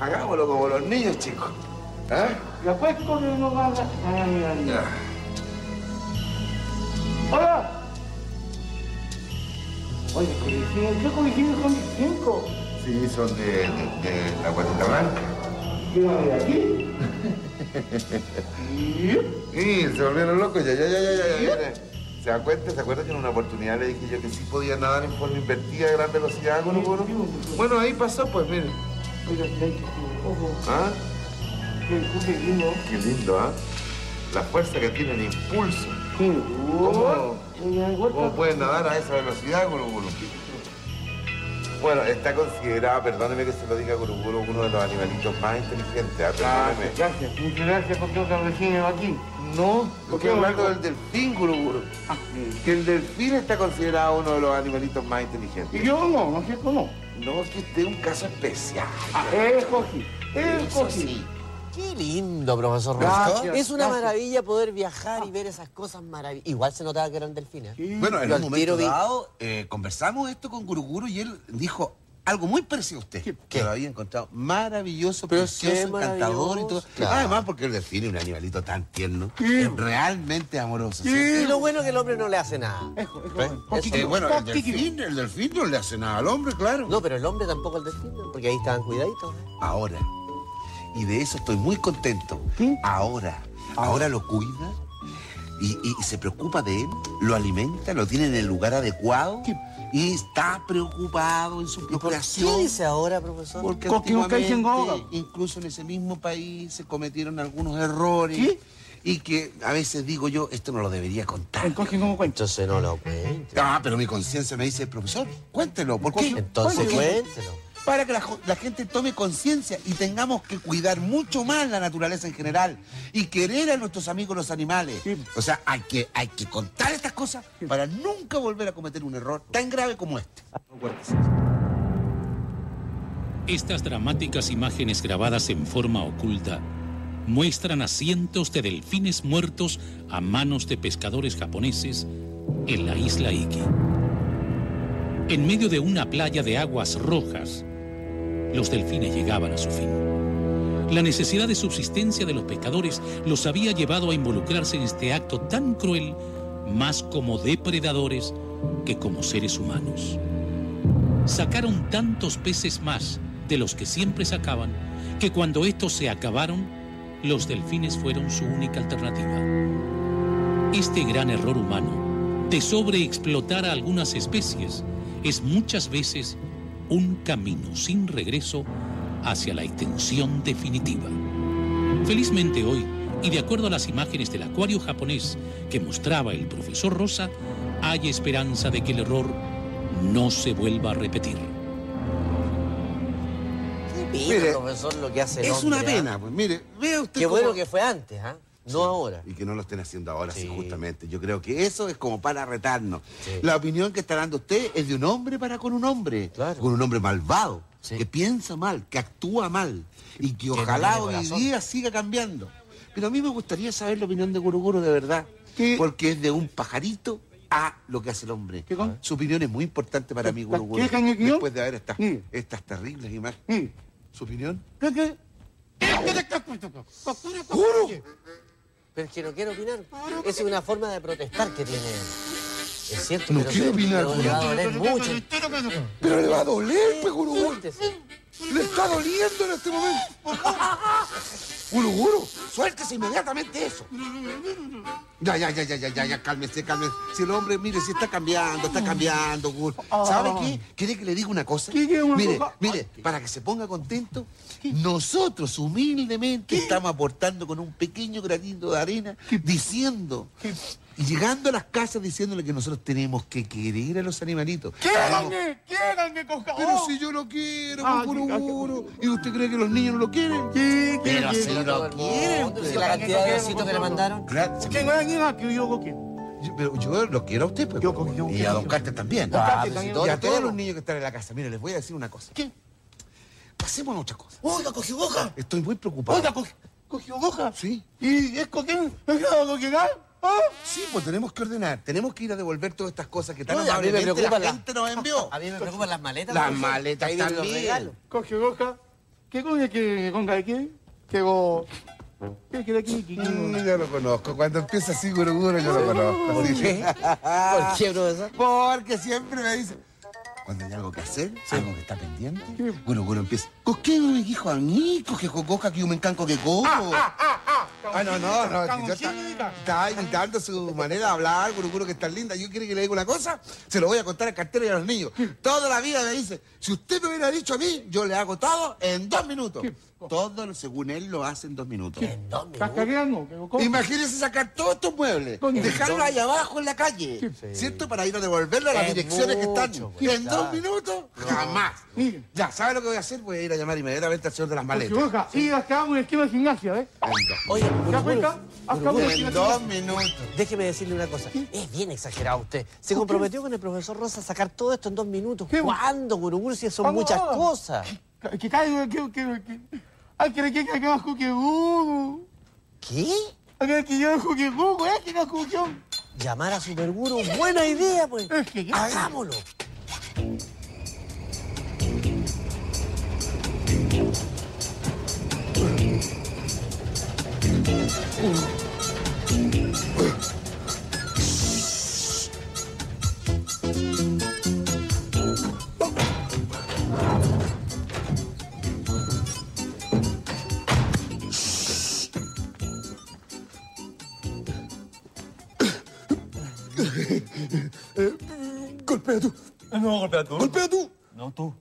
Hagámoslo como los niños, chicos. ¿Ah?
La puedes correr no. Ay, ay, ay. ¡Hola! Oye, coligín, ¿qué coligín son cinco?
Sí, son de, de, de la guatita blanca.
¿Qué hay aquí?
Sí, se volvieron locos. Ya, ya, ya, ya, ya, ya. ¿Se da cuenta? ¿Se acuerda que en una oportunidad le dije yo que sí podía nadar en forma invertida a gran velocidad, Guru Guru? Bueno, ahí pasó, pues, mire.
Oiga, sí, hay que- ojo,
¿Ah?
qué lindo.
Qué lindo, ¿ah? La fuerza que tiene el impulso. ¿Cómo? ¿Cómo pueden nadar a esa velocidad, Guru Guru? Bueno, está considerado, perdóneme que se lo diga Guru Guru, uno de los animalitos más inteligentes. ¿ah? Perdóneme.
Gracias. Muchas gracias por que recién aquí.
No,
¿Por
estoy
qué,
hablando del delfín, Guru Guru.
Ah.
Que el delfín está considerado uno de los animalitos más
Y
inteligentes.
yo no, no sé cómo.
No, es que este es un caso especial.
Ah, eso sí, eso
Eso
sí.
Qué lindo, profesor Rosco. Es una
gracias.
maravilla poder viajar y ver esas cosas maravillosas. Igual se notaba que eran delfines.
Sí.
Bueno, en
Yo
un momento
tiro vi-
dado eh, conversamos esto con Guru Guru y él dijo algo muy parecido a usted.
¿Qué?
Que lo había encontrado maravilloso,
Pero
precioso, encantador y todo.
Claro.
Además, porque el delfín es un animalito tan tierno, es realmente amoroso.
Y lo bueno es que el hombre no le hace nada.
Poquito,
Eh, bueno, el delfín, el delfín no le hace nada al hombre, claro.
No, pero el hombre tampoco al delfín, porque ahí estaban cuidaditos. ¿eh?
Ahora. Y de eso estoy muy contento.
¿Sí?
Ahora. Ahora lo cuida y, y- y se preocupa de él, lo alimenta, lo tiene en el lugar adecuado
¿Qué?
y está preocupado en su
¿Qué
procreación.
dice ahora, profesor?
Porque incluso en ese mismo país, se cometieron algunos errores.
¿Qué?
Y que a veces digo yo, esto no lo debería contar.
Entonces, ¿cómo cuento?
Entonces no lo cuente.
Ah, pero mi conciencia me dice, profesor, cuéntelo. ¿Por qué?
Entonces
¿Por qué?
cuéntelo.
Para que la, gente tome conciencia y tengamos que cuidar mucho más la naturaleza en general y querer a nuestros amigos los animales.
Sí.
O sea, hay que, hay que contar estas cosas para nunca volver a cometer un error tan grave como este.
Estas dramáticas imágenes grabadas en forma oculta muestran a cientos de delfines muertos a manos de pescadores japoneses en la isla Iki. En medio de una playa de aguas rojas, los delfines llegaban a su fin. La necesidad de subsistencia de los pescadores los había llevado a involucrarse en este acto tan cruel, más como depredadores que como seres humanos. Sacaron tantos peces más de los que siempre sacaban que cuando estos se acabaron, los delfines fueron su única alternativa. Este gran error humano de sobreexplotar a algunas especies es muchas veces un camino sin regreso hacia la extinción definitiva. Felizmente hoy, y de acuerdo a las imágenes del acuario japonés que mostraba el profesor Rosa, hay esperanza de que el error no se vuelva a repetir.
Qué
Mire,
pena, profesor, lo que hace el
Es una
hombre, ¿ah?
pena, pues mire, vea usted
Qué
cómo-
bueno que fue antes, ¿ah? No ahora.
Y que no lo estén haciendo ahora, sí,
Sí.
justamente. Yo creo que eso es como para retarnos.
Sí.
La opinión que está dando usted es de un hombre para con un hombre.
Claro.
Con un hombre malvado,
Sí.
que piensa mal, que actúa mal. Y que ojalá hoy
corazón.
día siga cambiando. Pero a mí me gustaría saber la opinión de Guruguru de verdad. Porque es de un pajarito a lo que hace el hombre.
¿Qué con?
Su opinión es muy importante para mí,
¿La-
Guruguru. Después de ver estas,
Sí.
estas terribles imágenes.
Sí.
¿Su opinión?
¿Qué, qué?
¡Juro!
Pero es que no quiero opinar. Esa es una forma de protestar que tiene él. Es cierto,
No
pero
quiero opinar,
pero le va a doler mucho.
Pero le va a doler.
Suéltese.
Le está doliendo en este momento. Guru, guru, suéltese inmediatamente eso. Ya, ya, ya, ya, ya, ya, ya, cálmese, cálmese. Si el hombre, mire, si está cambiando, está cambiando, guru. ¿Sabe qué? ¿Quiere que le diga una cosa?
¿Qué, qué, una
Mire,
cosa?
mire, para que se ponga contento, nosotros humildemente estamos aportando con un pequeño granito de arena, diciendo, y llegando a las casas diciéndole que nosotros tenemos que querer a los animalitos.
¡Quieran que, quieran que coja!
Pero si yo lo quiero,
Ah, ah,
guru. ¿Y usted cree que los niños no lo quieren?
Sí,
Pero si
quieren.
lo quieren.
pues.
Si la cantidad de besitos que le mandaron.
Claro,
¿Quién va a venir a que yo lo quiero?
yo- pero yo lo quiero a usted, pues.
Yo yo-
y a don Carter también.
Don Carter
y
también.
a
todos
los niños que están en la casa. Mire, les voy a decir una cosa.
¿Qué?
Pasemos a otra cosa.
Oiga, cogió boca.
Estoy muy preocupado.
Oiga, cogió, boca.
Sí.
¿Y es con quién? ¿Es con quién? ¿Ah?
Sí, pues tenemos que ordenar. Tenemos que ir a devolver todas estas cosas que tan
Oye, a mí me
amablemente
preocupa
la
la-
gente nos envió.
A mí me preocupan las maletas.
Las maletas
vienen los
también.
regalos.
Cogió boca. ¿Qué coño que con qué? Que go. ¿Qué quiere aquí? ¿Qué
Mm, yo lo conozco. Cuando empieza así, guru, guru, yo lo conozco.
¿Por
Sí.
qué? ¿Por qué, profesor?
Porque siempre me dice, cuando hay algo que hacer, algo que está pendiente, bueno, bueno, empieza, ¿con qué me dijo a mí? Coge coca que yo me encanco de coco. Ah, no, no, no, es que yo está, está imitando su manera de hablar, Guruguro, que está linda. ¿Yo quiere que le diga una cosa? Se lo voy a contar al cartero y a los niños. Toda la vida me dice, si usted me hubiera dicho a mí, yo le hago todo en dos minutos. Todo, según él, lo hace en dos minutos.
En dos minutos.
Imagínese sacar todos estos muebles, dejarlos ahí abajo en la calle, ¿cierto? Para ir a devolverlo a las
Es
direcciones que están. Y
pues,
en
claro.
dos minutos, jamás.
Mire.
Ya, ¿sabe lo que voy a hacer? Voy a ir a llamar inmediatamente al señor de las maletas.
boca. Y acá en la esquina de gimnasia, ¿eh?
En dos.
Oye,
¿Ya cuenta? En
dos minutos.
Déjeme decirle una cosa. Es bien exagerado usted. Se comprometió con el profesor Rosa a sacar todo esto en dos minutos.
¿Qué?
¿Cuándo, Guruguru? Si son muchas cosas.
Que- Que caiga, que, que, que. Ay, que acá abajo que uh.
¿Qué?
Acá que yo que uh, ¿eh? Que no escuchó.
Llamar a Superguru. Buena idea, pues.
Es que
Hagámoslo.
Golpea tú.
No, golpea tú.
Golpea tú.
No, tú.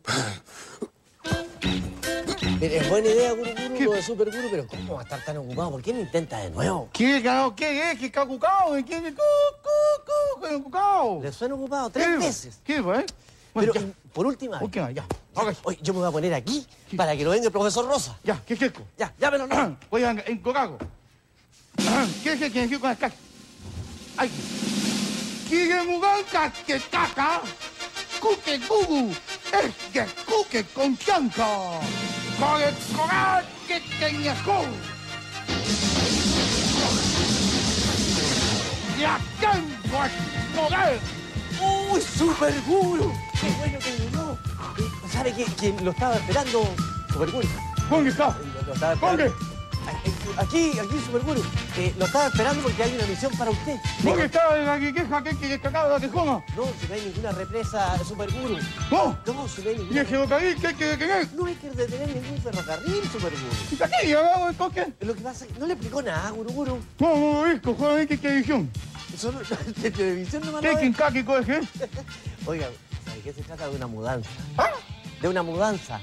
Es buena idea, Guruguru, lo de Superguru, pero ¿cómo va a estar tan ocupado? ¿Por qué no intenta de nuevo?
¿Qué, carajo? ¿Qué es? ¿Qué está cucao? ¿Qué es? Cu, cucao.
Le suena ocupado tres
¿Qué?
veces.
¿Qué fue?
Pero,
Bueno,
por última
ya.
vez.
Ok, ya. Ok.
Oye, yo me voy a poner aquí para que lo venga el profesor Rosa.
Ya, ¿qué es esto?
Ya, llámelo, no.
Voy a en Cocago. ¿Qué es que es con el caca? Ay. ¿Quiere jugar que caca? Cuque gugu. Es que cuque con chanca. Con el coral que tenía. Ya tengo el poder.
¡Uy, Superguru! ¡Qué bueno que llegó! ¿Sabe que, que lo estaba esperando Superguru?
¿Dónde está?
Lo, lo estaba
¿Dónde?
Aquí, aquí, Superguru. Eh, lo estaba esperando porque hay una misión para usted.
¿Vos
Venga.
que estás en la queja que que la tejona?
No, si no hay ninguna represa, Superguru.
¿Vos?
No, si no hay
¿Y
ninguna...
el ferrocarril qué que que
No hay que detener ningún ferrocarril, Superguru.
¿Y aquí llegamos entonces?
Lo que pasa es que no le explicó nada, Guruguru.
No, no lo disco, joder, ¿qué edición?
Solo de televisión no
¿Qué quincaqui coge?
Oiga, ¿sabe qué se trata de una mudanza?
¿Ah?
De una mudanza.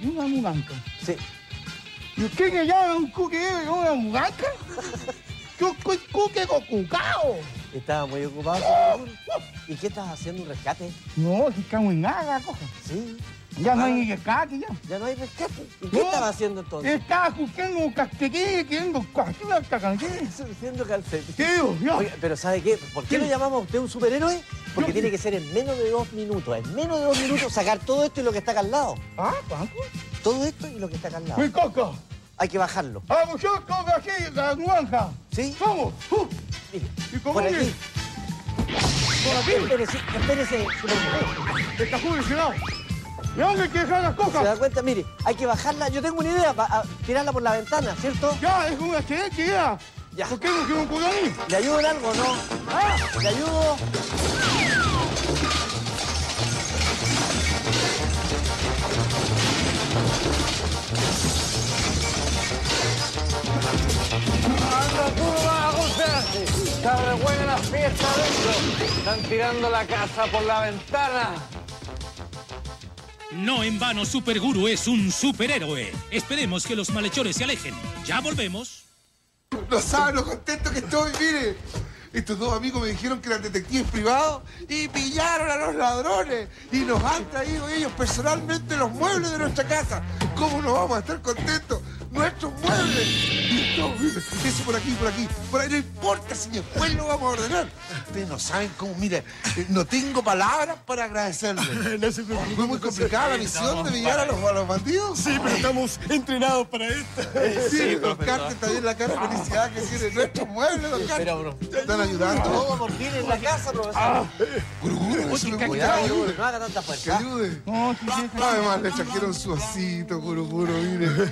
¿Y una mudanza?
Sí.
¿Y usted me llama un cuque de una mudanza? ¿Qué cu- cuque con cucao?
Estaba muy ocupado, Superguru. ¿Y qué estás haciendo? ¿Un rescate?
No, si estamos en nada, coja.
Sí.
Ya no hay rescate, ya.
Ya no hay rescate. ¿Y qué estaba haciendo entonces?
Estaba buscando un castequín, queriendo cualquier canción.
Haciendo calcetín. Oiga, pero ¿sabe qué? ¿Por qué lo llamamos a usted un superhéroe? Porque tiene que ser en menos de dos minutos. En menos de dos minutos sacar todo esto y lo que está acá al lado.
¿Ah, Paco?
Todo esto y lo que está acá al lado.
¡Mi coca!
Hay que bajarlo.
¡Vamos, yo coca aquí, la mudanza!
¿Sí?
¡Vamos! ¡Uh! ¿Y cómo
por aquí.
¡Por aquí!
Espérese, espérese.
¡Está jubilado! ¿De dónde hay que dejar las
¿Se da
cosas?
cuenta? Mire, hay que bajarla. Yo tengo una idea para tirarla por la ventana, ¿cierto?
Ya, es una excelente idea.
Ya.
¿Por qué no se me ocurrió a mí?
¿Le ayudo en algo, no?
¡Ah!
¿Le ayudo?
Anda tú nomás, José. Está re buena la fiesta adentro. Están tirando la casa por la ventana.
No en vano Superguru es un superhéroe. Esperemos que los malhechores se alejen. Ya volvemos.
No saben lo contento que estoy, mire. Estos dos amigos me dijeron que eran detectives privados y pillaron a los ladrones y nos han traído ellos personalmente los muebles de nuestra casa. ¿Cómo no vamos a estar contentos? Nuestros muebles. Y todo, mire, eso por aquí, por aquí, por ahí no importa si después lo vamos a ordenar. Ustedes no saben cómo, mire, eh, no tengo palabras para agradecerles. Fue muy complicada la misión de pillar a los, a los bandidos.
Sí, pero estamos entrenados para esto.
Sí, don Carter está bien la cara de felicidad que tiene nuestros muebles, don Carter.
Pero, bro.
Están ayudando.
Todo por fin en la casa, profesor.
Guruguru, eso me
Cuidado,
gusta.
no haga tanta
Que
fuerza.
ayude.
No, sí, sí, sí.
Además le trajeron su osito, Guruguru, mire.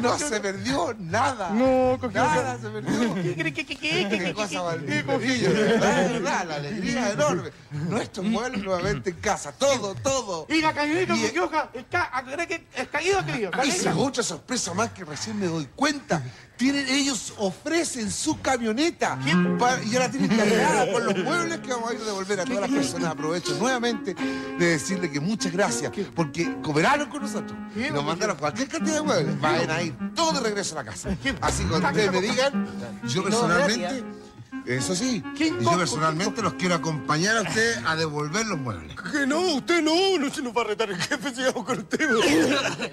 No se perdió nada.
No, cogió.
Nada se perdió.
¿Qué, qué, qué, qué,
cosa maldita. Verdad, la alegría enorme. Nuestros muebles nuevamente en casa. Todo, todo.
Y la
Y-
cogió, está, ¿crees que es caído, querido?
Y esa es otra sorpresa más que recién me doy cuenta. Tienen, ellos ofrecen su camioneta para- y la tienen cargada con los muebles que vamos a ir a devolver a todas las personas. Aprovecho nuevamente de decirle que muchas gracias porque cooperaron con nosotros y nos mandaron cualquier cantidad de muebles. Vayan a ir todo de regreso a la casa. Así que cuando ustedes me digan, yo personalmente, eso sí, y yo personalmente los quiero acompañar a ustedes a devolver los muebles.
Que no, usted no, no se nos va a retar el jefe si vamos con usted.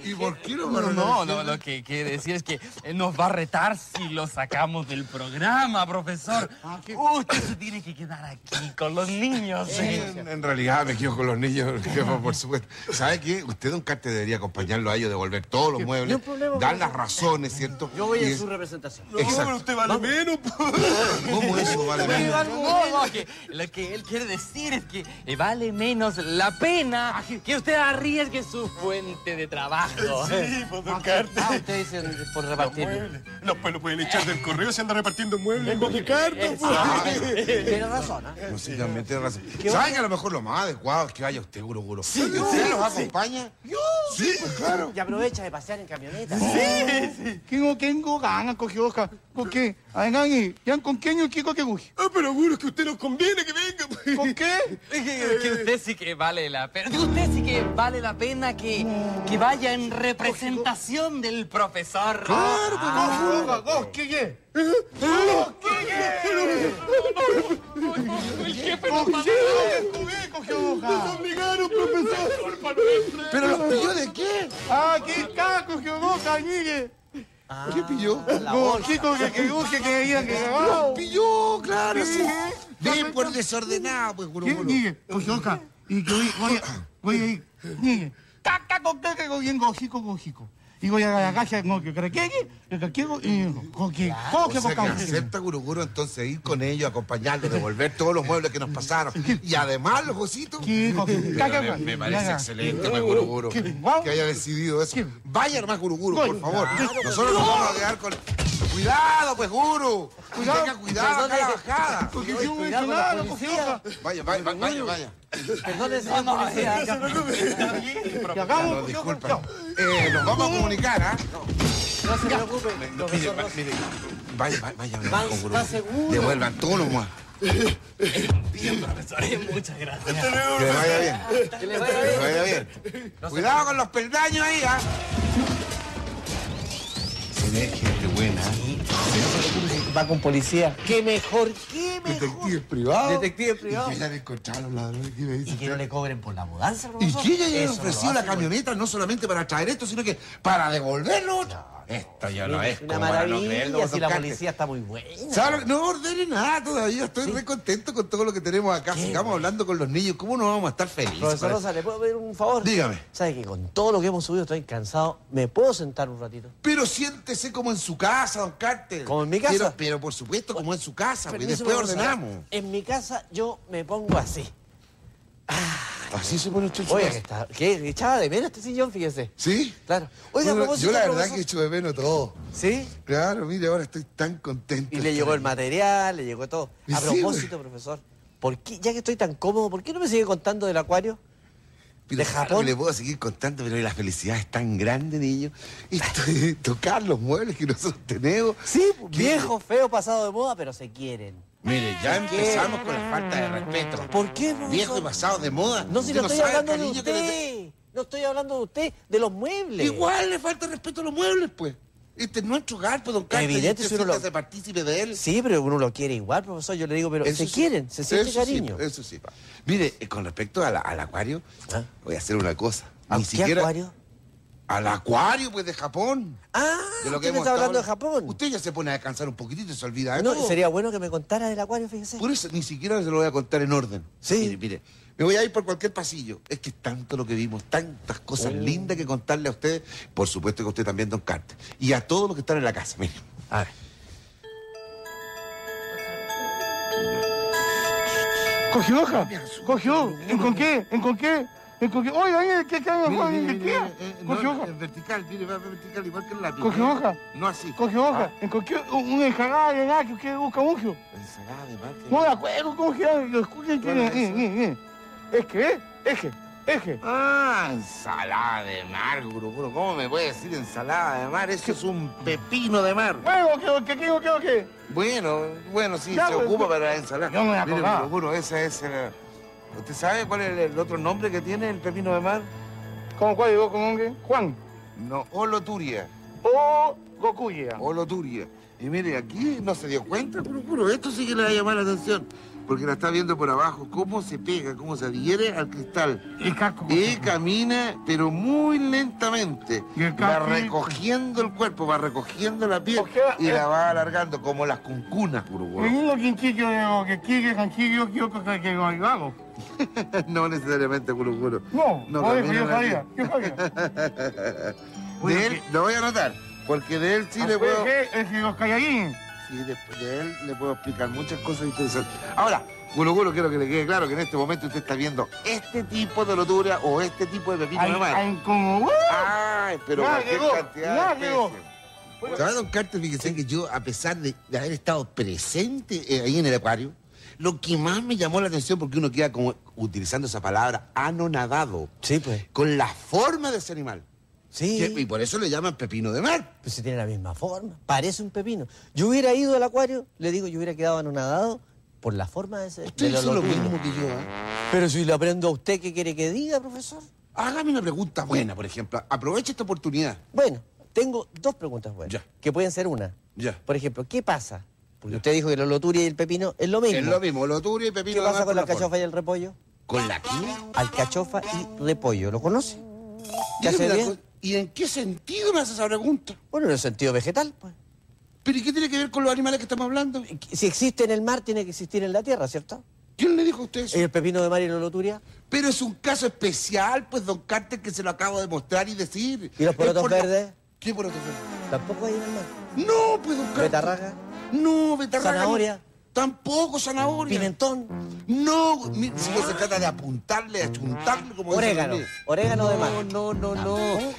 ¿Y por qué no,
No, no, no, lo que quiere decir es que nos va a retar si lo sacamos del programa, profesor. Usted se tiene que quedar aquí con los niños.
En, en realidad me quedo con los niños, jefa, por supuesto. ¿Sabe qué? Usted, don Carter, debería acompañarlo a ellos, devolver todos los muebles, dar las razones, ¿cierto?
Yo voy en su representación.
No, pero
Exacto.
usted vale menos.
¿Cómo eso vale menos?
No, no, que lo que él quiere decir es que eh, vale menos la pena que usted arriesgue su fuente de trabajo.
Sí, pues, don Carter.
Ah, ustedes dicen por repartir.
No, pues lo pueden echar del correo si anda repartiendo muebles en cartas. pues.
Tiene razón, ¿eh?
No sé, también tiene razón. ¿Saben que a lo mejor lo más adecuado es que vaya usted, Guro Guro? Sí, ¿Usted los acompaña? Yo. Sí, pues claro.
Y aprovecha de pasear en camioneta.
¿Quién tengo ganas, cogió hoja? ¿Por qué? Además, ¿ya con quién yo quiero que coge?
Ah, pero seguro es que usted nos conviene que venga. pues.
¿Por qué?
Que, que usted sí que vale la pena. Que usted sí que vale la pena que, que vaya en representación del profesor.
Claro, pues. ¿Vos qué qué? ¿Vos qué
El jefe
qué?
nos
¿Por
va a
qué cogió?
Obligaron, profesor.
¿Pero los pilló de qué?
Está, cogió hoja, mire.
¿Qué pilló?
Bolsa.
chicos que que que creían que cagaba.
pilló, claro, sí.
Sí.
Bien por desordenado, pues. Guro.
Mire, cogió hoja. Y que voy, voy, voy a ir. Mire, caca con caca, con bien gojico, gojico. Y voy a la casa con que crequeque, que coque
O sea que
con
acepta Guruguru entonces ir con ellos, acompañarlos, devolver todos los muebles que nos pasaron. Y además los ositos.
Sí, coque,
Mira,
caca,
me, me parece excelente, pues, Guruguru, que haya decidido eso. Vaya nomás, Guruguru, por favor. Nosotros nos vamos a quedar con... Cuidado, pues, Guru.
Cuidado.
Tenga cuidado acá la bajada.
Porque no
policía.
cogió hoja.
Vaya, vaya, vaya, vaya, vaya.
Perdone, señor policía.
Que hagamos,
No,
cogió,
disculpa. Eh, nos vamos a comunicar, ¿ah?
No se preocupe, profesor
vaya, vaya, vaya. Devuelvan todo nomás.
Muchas gracias.
Que le vaya bien.
Que le bien.
vaya bien. Cuidado con los peldaños ahí, ¿ah? Ve gente buena.
Va con policía. ¿Qué mejor? ¿Qué mejor?
Detectives privados.
Detectives privados.
Y que hayan encontrado a los ladrones que me
Y
dicen.
que no le cobren por la mudanza,
Y
profesor.
que ella
no lo
ofrecido la camioneta no solamente para traer esto, sino que para devolverlo. Esto ya no es
Una
no
maravilla,
creerlo,
si la policía está muy buena.
¿Sabe? No ordene nada todavía. Estoy re contento con todo lo que tenemos acá. Sigamos hablando con los niños. ¿Cómo no vamos a estar felices?
Profesor Rosa, ¿le puedo pedir un favor?
Dígame.
¿Sabe que con todo lo que hemos subido estoy cansado? ¿Me puedo sentar un ratito?
Pero siéntese como en su casa, don Carter.
¿Como en mi casa?
Pero, pero por supuesto, como en su casa. pues, Y después ordenamos.
En mi casa yo me pongo así.
Así se pone su
Oiga, que está, ¿qué? Echaba de menos este sillón, fíjese.
¿Sí?
Claro. Oiga,
Bueno, yo la verdad
profesor-
que echo de menos todo.
¿Sí?
Claro, mire, ahora estoy tan contento.
Y le llegó el material, le llegó todo.
Y
A propósito, profesor, ¿por qué, ya que estoy tan cómodo, ¿por qué no me sigue contando del acuario?
Pero
de Japón.
le puedo seguir contando, pero la felicidad es tan grande, niño. De tocar los muebles que nosotros tenemos.
Sí, viejo, feo, pasado de moda, pero se quieren.
Mire, ya empezamos con la falta de respeto.
¿Por qué, profesor?
Viejo y pasado de moda.
No, si
Usted
no estoy
sabe
hablando de
que le
usted. No estoy hablando de usted, de los muebles.
Igual le falta respeto a los muebles, pues. Este es nuestro hogar, pues, don Carlos.
Evidente, si
usted
uno lo-
siéntase partícipe de él.
Sí, pero uno lo quiere igual, profesor. Yo le digo, pero
Eso
se
sí,
quieren, se siente
eso
cariño.
Sí, eso sí. Mire, eh, con respecto a la- al acuario,
¿Ah?
voy a hacer una cosa.
¿A
Ni siquiera
acuario?
Al acuario, pues, de Japón.
Ah,
De lo
usted
que
me
hemos
está hablando de Japón.
Usted ya se pone a descansar un poquitito y se olvida de
No,
todo.
sería bueno que me contara del acuario, fíjese.
Por eso ni siquiera se lo voy a contar en orden.
Sí.
Mire, mire, me voy a ir por cualquier pasillo. Es que es tanto lo que vimos, tantas cosas
Oh.
lindas que contarle a usted. Por supuesto que a usted también, don Carter. Y a todos los que están en la casa, mire.
A ver.
¿Cogió hoja? ¿Cogió? ¿En con qué? ¿En con qué? ¿En con qué? ¿en cae ¿En qué? ¿Cogió hoja?
vertical, mire, va vertical igual que el lápiz.
¿Cogió hoja?
No así.
¿Cogió hoja? ¿En con qué? ¿Un enjarada de nada que usted busca mucho?
Ensalada de mar. que-
No de acuerdo, ¿cómo que lo escuchen?
¿Cuál es
Eh, eh, eh. Es que, ¿eh? Eje, eje.
Ah, ensalada de mar, guru. ¿Cómo me puede decir ensalada de mar? Eso es un pepino de mar.
Bueno, ¿qué, qué, qué, qué, qué?
Bueno, bueno, sí, se
pues,
ocupa para la ensalada.
yo me voy a
Mire, guru, ese es el... ¿Usted sabe cuál es el otro nombre que tiene el pepino de mar?
¿Cómo cuál llegó con qué? Juan.
No, oloturia.
O Gokuya.
Oloturia. Y mire, aquí no se dio cuenta, guru, guru. Esto sí que le va a llamar la atención. Porque la está viendo por abajo, cómo se pega, cómo se adhiere al cristal.
Y casco.
Y camina, pero muy lentamente.
Y el
Va recogiendo el cuerpo, va recogiendo la piel y
eh,
la va alargando, como las cuncunas, guru,
de
no necesariamente, guru, guru.
No,
No,
no, yo sabía, yo sabía.
De él, lo voy a anotar, porque de él sí le puedo...
es que los calladines.
Sí, después de él le puedo explicar muchas cosas interesantes. Ahora, Gulu Gulu, quiero que le quede claro que en este momento usted está viendo este tipo de lotura o este tipo de pepino de mar.
ay, como, ¡uh!
Ay, pero
Ya
cualquier
llegó,
cantidad
ya
de
llegó.
especies. ¿Sabe, don Carter? Fíjese que yo, a pesar de, de haber estado presente eh, ahí en el acuario, lo que más me llamó la atención, porque uno queda como utilizando esa palabra, anonadado,
Sí, pues.
con la forma de ese animal.
Sí.
Que- Y por eso le llaman pepino de mar.
Pues si tiene la misma forma. Parece un pepino. Yo hubiera ido al acuario, le digo, yo hubiera quedado anonadado por la forma de ese.
Usted hizo lo mismo que yo, ¿ah?
Pero si le aprendo a usted, ¿qué quiere que diga, profesor?
Hágame una pregunta buena, por ejemplo. Aproveche esta oportunidad.
Bueno, tengo dos preguntas buenas.
Ya.
Que pueden ser una.
Ya.
Por ejemplo, ¿qué pasa? Porque usted dijo que la loturia y el pepino es lo mismo.
Es lo mismo, loturia y pepino
¿Qué pasa con la
forma.
cachofa y el repollo?
¿Con la qué?
Alcachofa y repollo, ¿lo conoce?
¿Y en qué sentido me hace esa pregunta?
Bueno, en el sentido vegetal, pues.
¿Pero y qué tiene que ver con los animales que estamos hablando?
Si existe en el mar, tiene que existir en la tierra, ¿cierto?
¿Quién le dijo a usted eso?
¿Y el pepino de mar y la loturia?
Pero es un caso especial, pues, don Carter, que se lo acabo de mostrar y decir.
¿Y los porotos verdes?
¿Qué poroto feo?
¿Tampoco hay en el mar?
No, pues, don Carlos.
¿Betarraga?
No, betarraga. no.
¿Zanahoria?
Tampoco zanahoria.
¿Pimentón?
No, si no se trata de apuntarle, achuntarle como
Orégano. Orégano de mar.
No, no, no, no.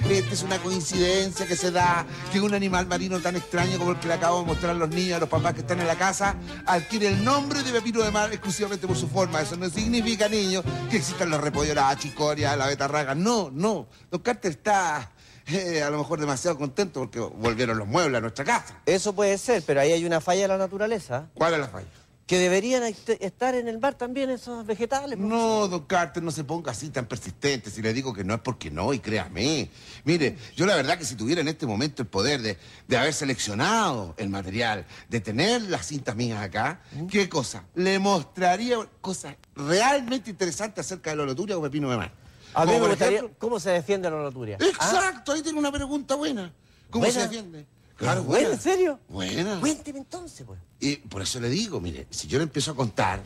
Esta es una coincidencia que se da que un animal marino tan extraño como el que le acabo de mostrar a los niños, a los papás que están en la casa, adquiere el nombre de pepino de mar exclusivamente por su forma. Eso no significa, niños, que existan los repollos, la chicoria, la betarraga. No, no. Don Carter está eh, a lo mejor demasiado contento porque volvieron los muebles a nuestra casa.
Eso puede ser, pero ahí hay una falla de la naturaleza.
¿Cuál es la falla?
Que deberían est- estar en el mar también esos vegetales.
No, don Carter, no se ponga así tan persistente. Si le digo que no es porque no, y créame. Mire, yo la verdad que si tuviera en este momento el poder de, de haber seleccionado el material, de tener las cintas mías acá, ¿qué cosa? Le mostraría cosas realmente interesantes acerca de la oloturia o pepino de mar.
A mí
Como,
me
por
gustaría...
ejemplo-
¿Cómo se defiende la oloturia? Ah,
Exacto, ahí tiene una pregunta buena. ¿Cómo
¿Buena?
se defiende? Claro,
¿Buena?
buena.
¿En serio?
Buena.
Cuénteme entonces, pues.
Y por eso le digo, mire, si yo le empiezo a contar,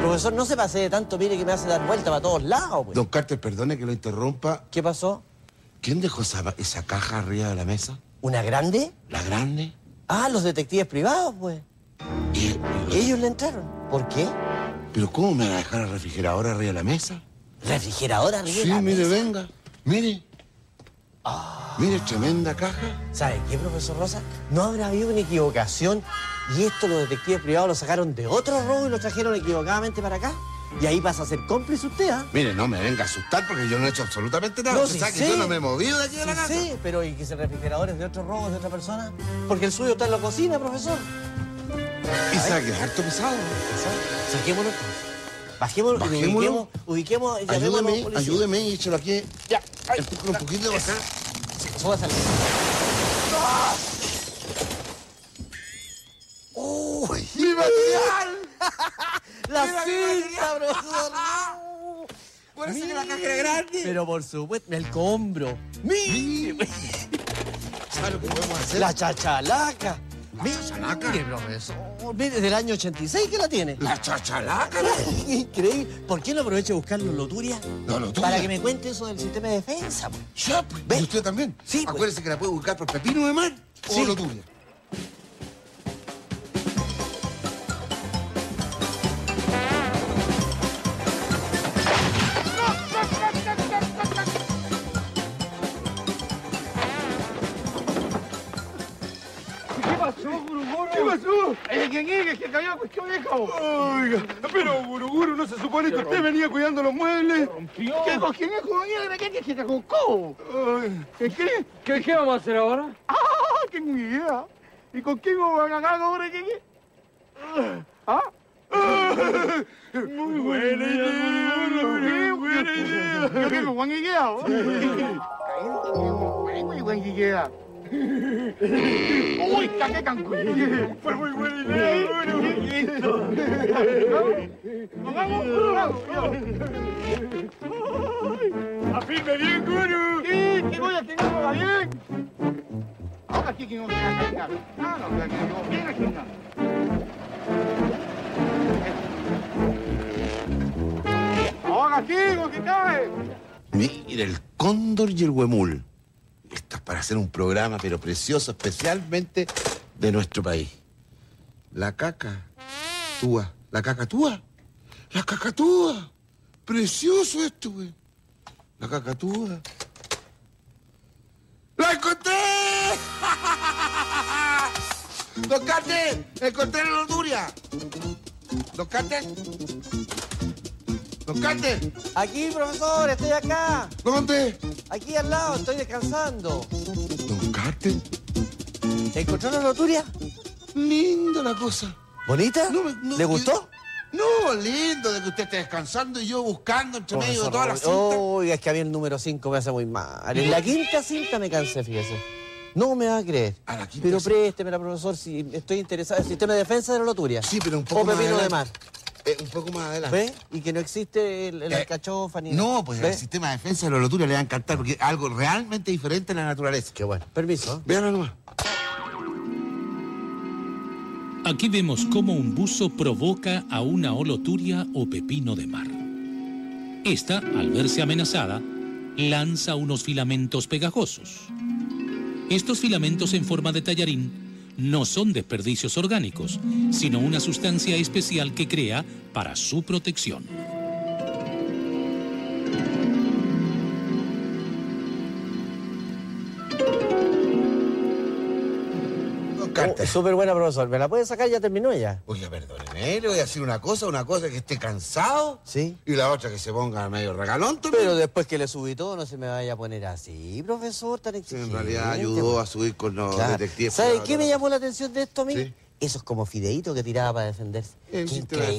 Profesor, no se pase de tanto, mire que me hace dar vuelta para todos lados, pues.
don Carter, perdone que lo interrumpa,
¿Qué pasó?
¿quién dejó esa, esa caja arriba de la mesa?
¿Una grande?
¿La grande?
Ah, los detectives privados, pues.
Y- y-
Ellos le entraron. ¿Por qué?
¿Pero cómo me van a dejar el refrigerador arriba de la mesa?
¿Refrigeradora arriba
Sí, mire,
mesa?
venga. Mire. Mire, tremenda caja.
¿Sabe qué, profesor Rosa? No habrá habido una equivocación y esto los detectives privados lo sacaron de otro robo y lo trajeron equivocadamente para acá. Y ahí pasa a ser cómplice usted, ¿ah?
Mire, no me venga a asustar porque yo no he hecho absolutamente nada.
No,
Usted
sí
sabe que
sé.
yo no me he movido de aquí de
Sí,
la casa.
sí, pero ¿y que ese refrigerador es de otro robo, de otra persona? Porque el suyo está en la cocina, profesor.
Y sabe que es harto pesado.
Saquémoslo Bajémoslo. ubiquemos, ubiquemos
Ayúdeme, ayúdeme y échelo aquí.
Ya, ay,
Estoy con un poquito de bajar.
súbase al-
¡Uy! ¡Mi material!
¡La cinta, profesor!
Por eso que la caja era grande.
Pero por supuesto, el combro. ¡Mire!
¿Sabe lo que podemos hacer?
La chachalaca. Mire,
chachalaca?
Mire, profesor. Mire, del año 86 que la tiene.
La chachalaca.
Increíble. ¿Por qué no aprovecha de buscar Loturia?
No, Loturia.
Para que me cuente eso del sistema de defensa. pues.
Ya, pues.
¿Ve?
¿Y usted también?
Sí, pues.
Acuérdese que la puede buscar por pepino de mar
Sí.
o loturia.
¿Qué
cayó? ¿Qué viejo?
Oiga, pero Guruguru, ¿no se supone que usted venía cuidando los muebles?
¿Qué con quién es con ¿Qué qué te con ¿Qué qué?
¿Qué, ¿Qué vamos a hacer ahora?
¡Ah! ¡Tengo idea! ¿Y con quién van a cagar ahora? ¿Qué qué? ¿Ah?
Muy buena idea, muy buena idea.
Yo tengo buena idea. Muy buena idea. Uy, cagué cancún.
Fue muy buena idea, Guruguru.
Nos vamos, vamos.
Afirme bien, Guru.
Sí, que voy a tener bien. Ahora sí que no a cagar. Ah, no, que no, aquí no. Ahora sí, no se cae.
Mire, el cóndor y el huemul. Esto es para hacer un programa, pero precioso, especialmente de nuestro país. La caca túa. ¿La cacatúa? ¡La cacatúa! Precioso esto, güey. La cacatúa. ¡La encontré! ¡Don! ¡Encontré la loturia! ¿Don? ¿Don Cate?
Aquí, profesor, estoy acá.
¿Dónde?
Aquí al lado, estoy descansando.
¿Don Cate?
¿Se encontró la Loturia?
Lindo la cosa.
¿Bonita?
No me- no,
¿Le gustó?
No, lindo de que usted esté descansando y yo buscando entre medio de todas las cintas.
Oiga, es que a mí el número 5 me hace muy mal. En la quinta cinta me cansé, fíjese. No me va a creer.
A la quinta
Pero préstemela, profesor, si estoy interesado en el sistema de defensa de la Loturia.
Sí, pero un poco
O
más
pepino de
adelante.
mar.
Eh, un poco más adelante.
¿Ve? Y que no existe el, el
Eh,
alcachofa ni
No, pues
¿Ve?
el sistema de defensa de la loturia le va a encantar porque es algo realmente diferente en la naturaleza.
Qué bueno. Permiso.
Véanlo nomás.
Aquí vemos cómo un buzo provoca a una holoturia o pepino de mar. Esta, al verse amenazada, lanza unos filamentos pegajosos. Estos filamentos en forma de tallarín no son desperdicios orgánicos, sino una sustancia especial que crea para su protección.
Don Carter.
Súper buena, profesor. ¿Me la puede sacar? Ya terminó ya.
Oiga, perdóneme, le voy a decir una cosa, una cosa que esté cansado
Sí.
y la otra que se ponga medio regalón también.
Pero después que le subí todo, no se me vaya a poner así, profesor, tan
Sí,
exigente.
en realidad ayudó a subir con los
Claro.
detectives.
¿Sabe qué me llamó la atención de esto a mí?
Sí.
Esos como fideitos que tiraba para defenderse.
Es.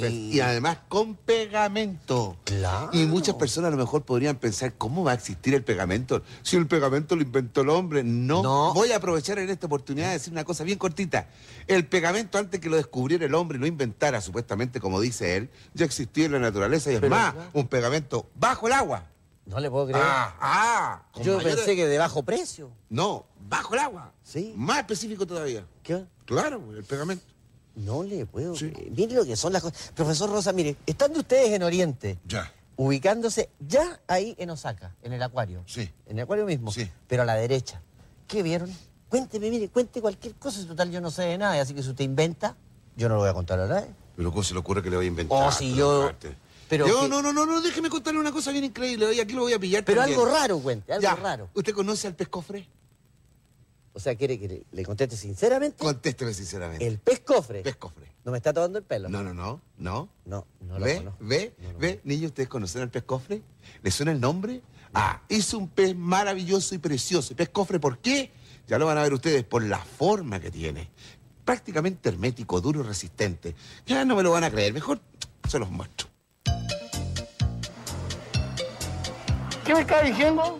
Y además con pegamento.
Claro.
Y muchas personas a lo mejor podrían pensar, ¿cómo va a existir el pegamento? Si el pegamento lo inventó el hombre. No.
No.
Voy a aprovechar en esta oportunidad de decir una cosa bien cortita. El pegamento, antes que lo descubriera el hombre y lo inventara, supuestamente, como dice él, ya existía en la naturaleza y es
Pero-
más, un pegamento bajo el agua.
No le puedo creer.
Ah, ah.
Yo pensé que de bajo precio.
No, bajo el agua.
Sí.
Más específico todavía.
¿Qué?
Claro, el pegamento.
No le puedo
Sí.
Mire lo que son las cosas. Profesor Rosa, mire, estando ustedes en Oriente,
Ya.
ubicándose ya ahí en Osaka, en el acuario.
Sí.
En el acuario mismo.
Sí.
Pero a la derecha. ¿Qué vieron? Cuénteme, mire, cuente cualquier cosa. en Total, yo no sé de nada. Así que si usted inventa, yo no lo voy a contar a nadie.
Pero ¿cómo se le ocurre que le voy a inventar?
Oh, si yo- pero
yo,
que-
no, no, no, no, déjeme contarle una cosa bien increíble. Oye, aquí lo voy a pillar
Pero
también.
algo raro, cuente, algo
Ya.
raro.
¿Usted conoce al pez cofre?
O sea, ¿quiere que le, conteste sinceramente?
Contésteme sinceramente.
El pez cofre.
pez cofre.
¿No me está tomando el pelo?
No, no, no, no.
No, no lo
¿Ve?
conozco.
¿Ve?
No
¿Ve? Niños, ¿ustedes conocen al pez cofre? ¿Le suena el nombre? Ah, es un pez maravilloso y precioso. ¿Pez cofre por qué? Ya lo van a ver ustedes por la forma que tiene. Prácticamente hermético, duro y resistente. Ya no me lo van a creer. Mejor se los muestro.
¿Qué me está diciendo?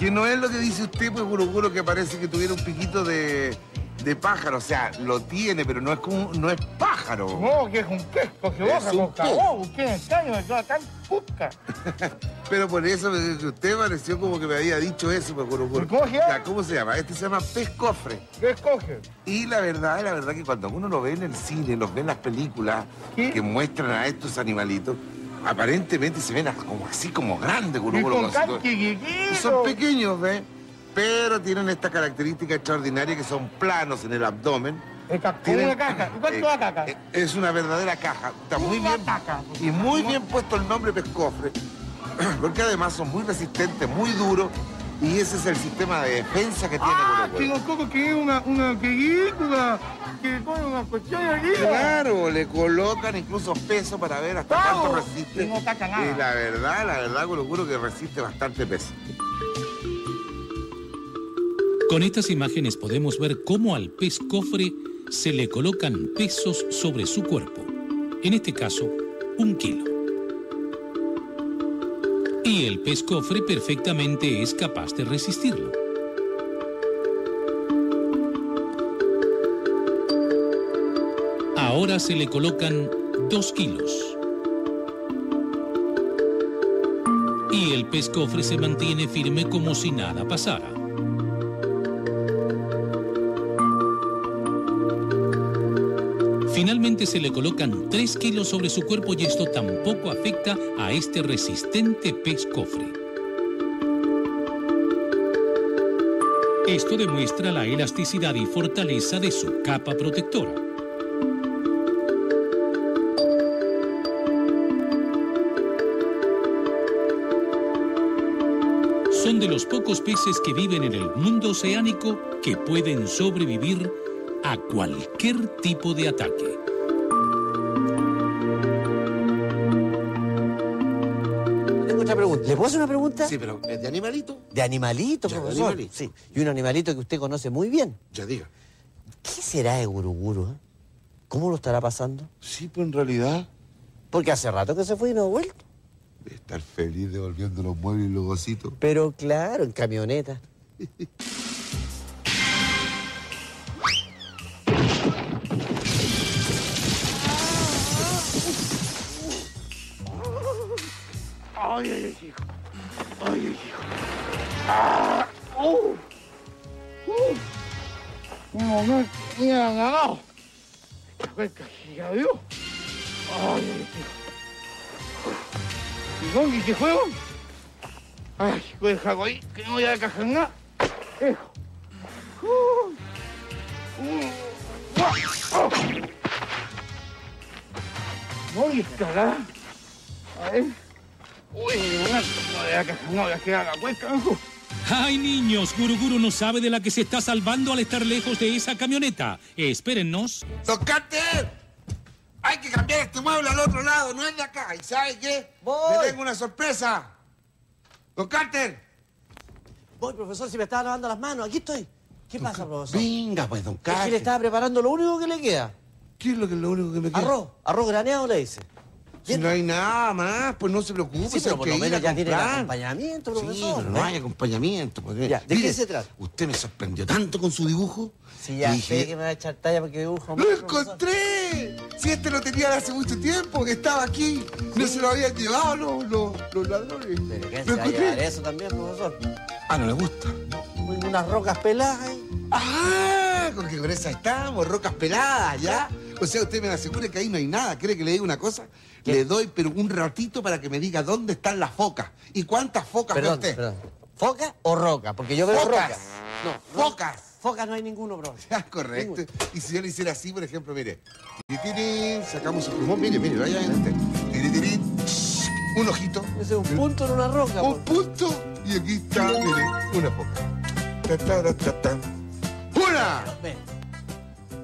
Que no es lo que dice usted, pues Guruguro, que parece que tuviera un piquito de, de pájaro. O sea, lo tiene, pero no es como, no es pájaro.
No, que es un que
Es
boca con cagón. Usted extraño, me queda tan puta.
Pero por eso que usted pareció como que me había dicho eso, pues Guruguro.
¿Y cómo se llama?
¿Cómo se llama? Este se llama pez cofre.
¿Qué escoge?
Y la verdad, la verdad que cuando uno lo ve en el cine, los ve en las películas
¿Sí?
que muestran a estos animalitos, aparentemente se ven como así como grandes. Son pequeños, ¿ves? Pero tienen esta característica extraordinaria que son planos en el abdomen.
Es una caca. ¿Y cuánto
eh,
da caca?
eh, Es una verdadera caja. Está muy bien. Y muy bien puesto el nombre pescofre. Porque además son muy resistentes, muy duros. Y ese es el sistema de defensa que tiene
Ah,
Colo-Colo.
que no coco que es una, una película, que pone una cuestión aquí.
Claro, le colocan incluso peso para ver hasta cuánto resiste.
Y no caca nada.
Y la verdad, la verdad, Colo Colo que resiste bastante peso.
Con estas imágenes podemos ver cómo al pez cofre se le colocan pesos sobre su cuerpo. En este caso, un kilo. Y el pez cofre perfectamente es capaz de resistirlo. Ahora se le colocan dos kilos. Y el pez cofre se mantiene firme como si nada pasara. Finalmente se le colocan 3 kilos sobre su cuerpo y esto tampoco afecta a este resistente pez cofre. Esto demuestra la elasticidad y fortaleza de su capa protectora. Son de los pocos peces que viven en el mundo oceánico que pueden sobrevivir a cualquier tipo de ataque.
Tengo otra pregunta. ¿Le puedo hacer una pregunta?
Sí, pero ¿es de animalito?
De animalito,
Ya, de
profesor.
animalito.
Sí. Y un animalito que usted conoce muy bien.
Ya diga.
¿Qué será de Guruguru? eh? ¿Cómo lo estará pasando?
Sí, pues en realidad,
Porque hace rato que se fue y no ha vuelto.
de estar feliz devolviendo los muebles y los gocitos.
Pero claro, en camioneta.
Ay, ay, ay, hijo. Ay, ay, hijo. Ah, uh, uh. Un momento, me han ganado. Qué cajilla, Dios. Ay, ay, hijo. ¿Y con qué juego? Ay, voy a dejarlo ahí, que no voy a cajar nada. Hijo. Voy a cagar. A ver. Uy, una no de acá, no de que haga hijo.
¡Ay, niños! Guruguru no sabe de la que se está salvando al estar lejos de esa camioneta. Espérennos.
¡Don Carter! Hay que cambiar este mueble al otro lado, no es de acá. ¿Y sabe qué?
Voy.
Le tengo una sorpresa. Don Carter.
Voy, profesor, si me estaba lavando las manos. Aquí estoy. ¿Qué pasa, profesor?
Venga, pues, don
Es que le
Carter.
estaba preparando lo único que le queda.
¿Qué es lo, que, lo único que me queda?
Arroz. Arroz graneado le dice.
Si no hay nada más, pues no se preocupe.
Sí,
si
pero por lo menos ya tiene el acompañamiento,
Sí,
profesor.
pero no
¿eh?
hay acompañamiento. Porque,
Ya, ¿de qué se trata?
Usted me sorprendió tanto con su dibujo.
Sí, ya
que
sé que me va a echar talla porque dibujo
¡Lo encontré! Si este lo tenía hace mucho tiempo, que estaba aquí. No se lo habían llevado los, los, los ladrones.
¿Pero qué
Lo
se va a llevar eso también, profesor?
Ah, ¿no le gusta?
Unas rocas peladas ahí.
¡Ah! Porque con esa estamos, rocas peladas, ¿ya? O sea, usted me asegura que ahí no hay nada. ¿Quiere que le diga una cosa?
¿Qué?
Le doy, pero un ratito para que me diga dónde están las focas. ¿Y cuántas focas ve
Perdón,
usted?
perdón. ¿Foca o roca? Porque yo veo
Focas.
roca. No,
¡Focas!
Foca no hay ninguno, profesor.
Ah, correcto. Y si yo le hiciera así, por ejemplo, mire. Tiri, sacamos el plumón, mire, mire, vaya adelante. Tiri, tiri, un ojito.
Ese es un punto en una roca.
Un
por-
punto. Y aquí está, mire, una foca. Ta, ta, ta, ta, ta. ¡Una!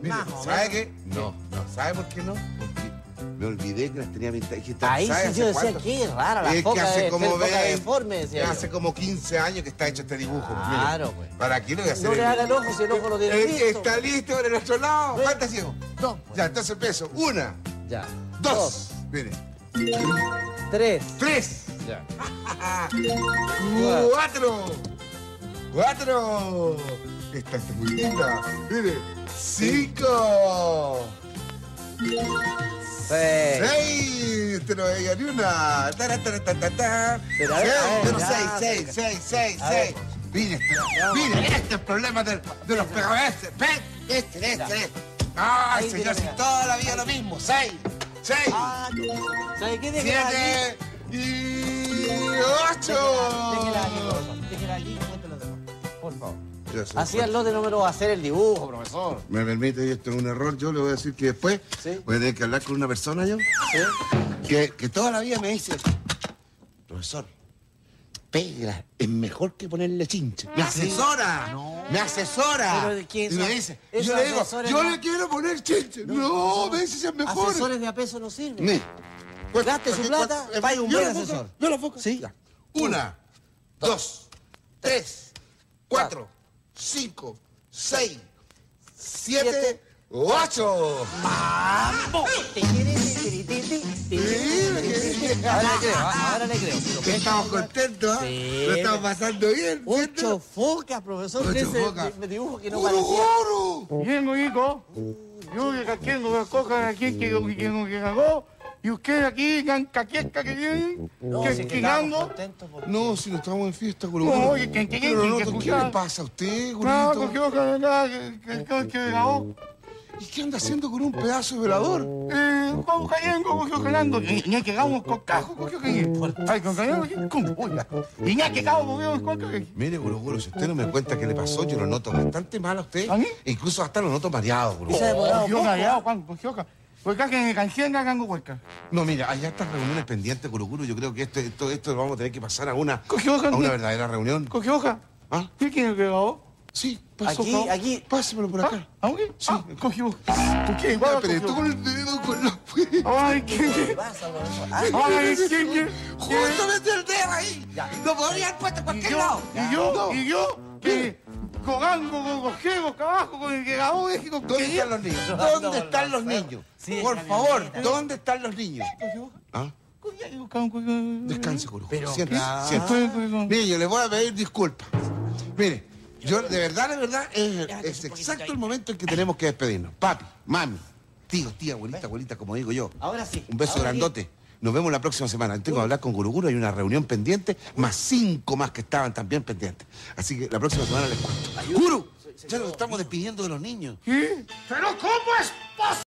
Mire, ¿sabe qué? No, no. ¿Sabe por qué no? Porque me olvidé que las tenía pintadas.
Ahí
¿sabe
sí
hace
yo decía,
cuánto?
qué rara la
Es que
foca
hace
de
como
foca
ve-
deforme, decía yo.
Hace como 15 años que está hecho este dibujo.
Claro, pues.
¿Para qué le voy a hacer?
No le haga el ojo si el ojo lo tiene listo.
Está listo por el otro lado. ¿Cuántas llevo?
Dos, pues.
Ya, entonces empiezo. Una,
Ya.
dos. Mire.
Tres.
Tres.
Ya.
Cuatro. Cuatro. Esta está muy linda. Mire. Cinco.
Seis.
Seis. Usted no veía ni una. Tara, tara, ta, ta, ta.
Pero a ver, ver,
pero seis, seis, seis, seis, seis. Mire, este, mire, este es el problema de, de los pegabeses. Ven, este, este. Ay,
Ahí
señor, si toda la vida lo mismo. Seis, seis.
Ah, ¿Sabe qué?
Siete y
Déjela aquí,
ocho.
Déjela aquí y demás. Por favor.
Fue.
al lote no me lo va a hacer el dibujo, profesor.
Me permite, esto es un error, yo le voy a decir que después
Sí.
voy a tener que hablar con una persona yo,
¿Sí?
que, que toda la vida me dice, profesor, pega, es mejor que ponerle chinche. Me asesora, me asesora.
Pero, ¿de quién
y me dice, y yo le digo, yo
no-
le quiero poner chinche. No, me dice, es mejor.
Asesores de a peso no sirven.
Mire, cuesta-
Gaste su plata, pague un buen asesor.
Yo la foca.
Sí.
Una, dos, tres, cuatro, cinco, seis, siete,
Siete.
ocho.
¡Mambo! Te. Ahora le creo, ah, ahora le creo.
Estamos contentos, ¿eh?
Sí.
Lo estamos pasando bien.
Ocho focas, profesor.
Ocho focas.
me dibujo que no
¡Guru,
parecía.
guru!
Bien, hijo. Yo que aquí que cagó. Y usted aquí, caquieca que vienen,
No,
que
que
quinando.
porque-
No, si no estamos en fiesta, guru.
No, oye, que- que- que-
no,
que
¿qué le pasa a usted,
No,
gurito?
cogió que acá, que que que que cagó.
¿Y qué anda haciendo con un pedazo de velador?
Eh, con cayendo, cogió jalando. Y ya llegamos con cajo, cogió cayendo. Ay, con cayendo, con bulla. Y ya llegamos, cogió con cayendo.
Mire, guru, guru, si usted no me cuenta qué le pasó, yo lo noto bastante mal a usted.
¿A mí?
E incluso hasta lo noto mareado, guru.
Y se ha demorado
Cogió
poco.
callado, Juan, cogió acá que canción gango hueca.
No, mira, hay estas reuniones pendientes, guru. Yo creo que esto, esto, esto lo vamos a tener que pasar a una,
Cogió
a
hoja,
una
¿qué?
verdadera reunión.
Cogió hoja.
¿Ah?
¿Qué quiere que haga?
Sí, pasó.
Aquí,
favor.
aquí.
Pásemelo por acá.
¿Ah? ¿Aunque?
Sí.
Ah, cogió. ¿Por qué?
Ya,
Igual
pero con el dedo, con la...
Ay, ¿qué?
¿Qué
qué?
pasa? Ah,
Ay, ¿qué? ¿Qué?
Justamente el dedo ahí.
Ya.
Lo podría haber puesto a cualquier lado.
y yo,
No.
y yo, que cogango, con cojego, cabajo, con el es con
¿Dónde están los niños? ¿Dónde están los niños? Por favor. ¿dónde están los niños? ¿Ah? Descanse, gurú.
Pero,
Mire, yo le voy a pedir disculpas. Mire, yo de verdad, de verdad, es, es exacto el momento en que tenemos que despedirnos. Papi, mami, tío, tía, abuelita, abuelita, como digo yo.
Ahora sí.
Un beso grandote. Nos vemos la próxima semana. Tengo que hablar con Guruguru, hay una reunión pendiente, más cinco más que estaban también pendientes. Así que la próxima semana les cuento. ¡Guru! Ya nos estamos despidiendo de los niños.
¿Qué?
¿Pero cómo es posible?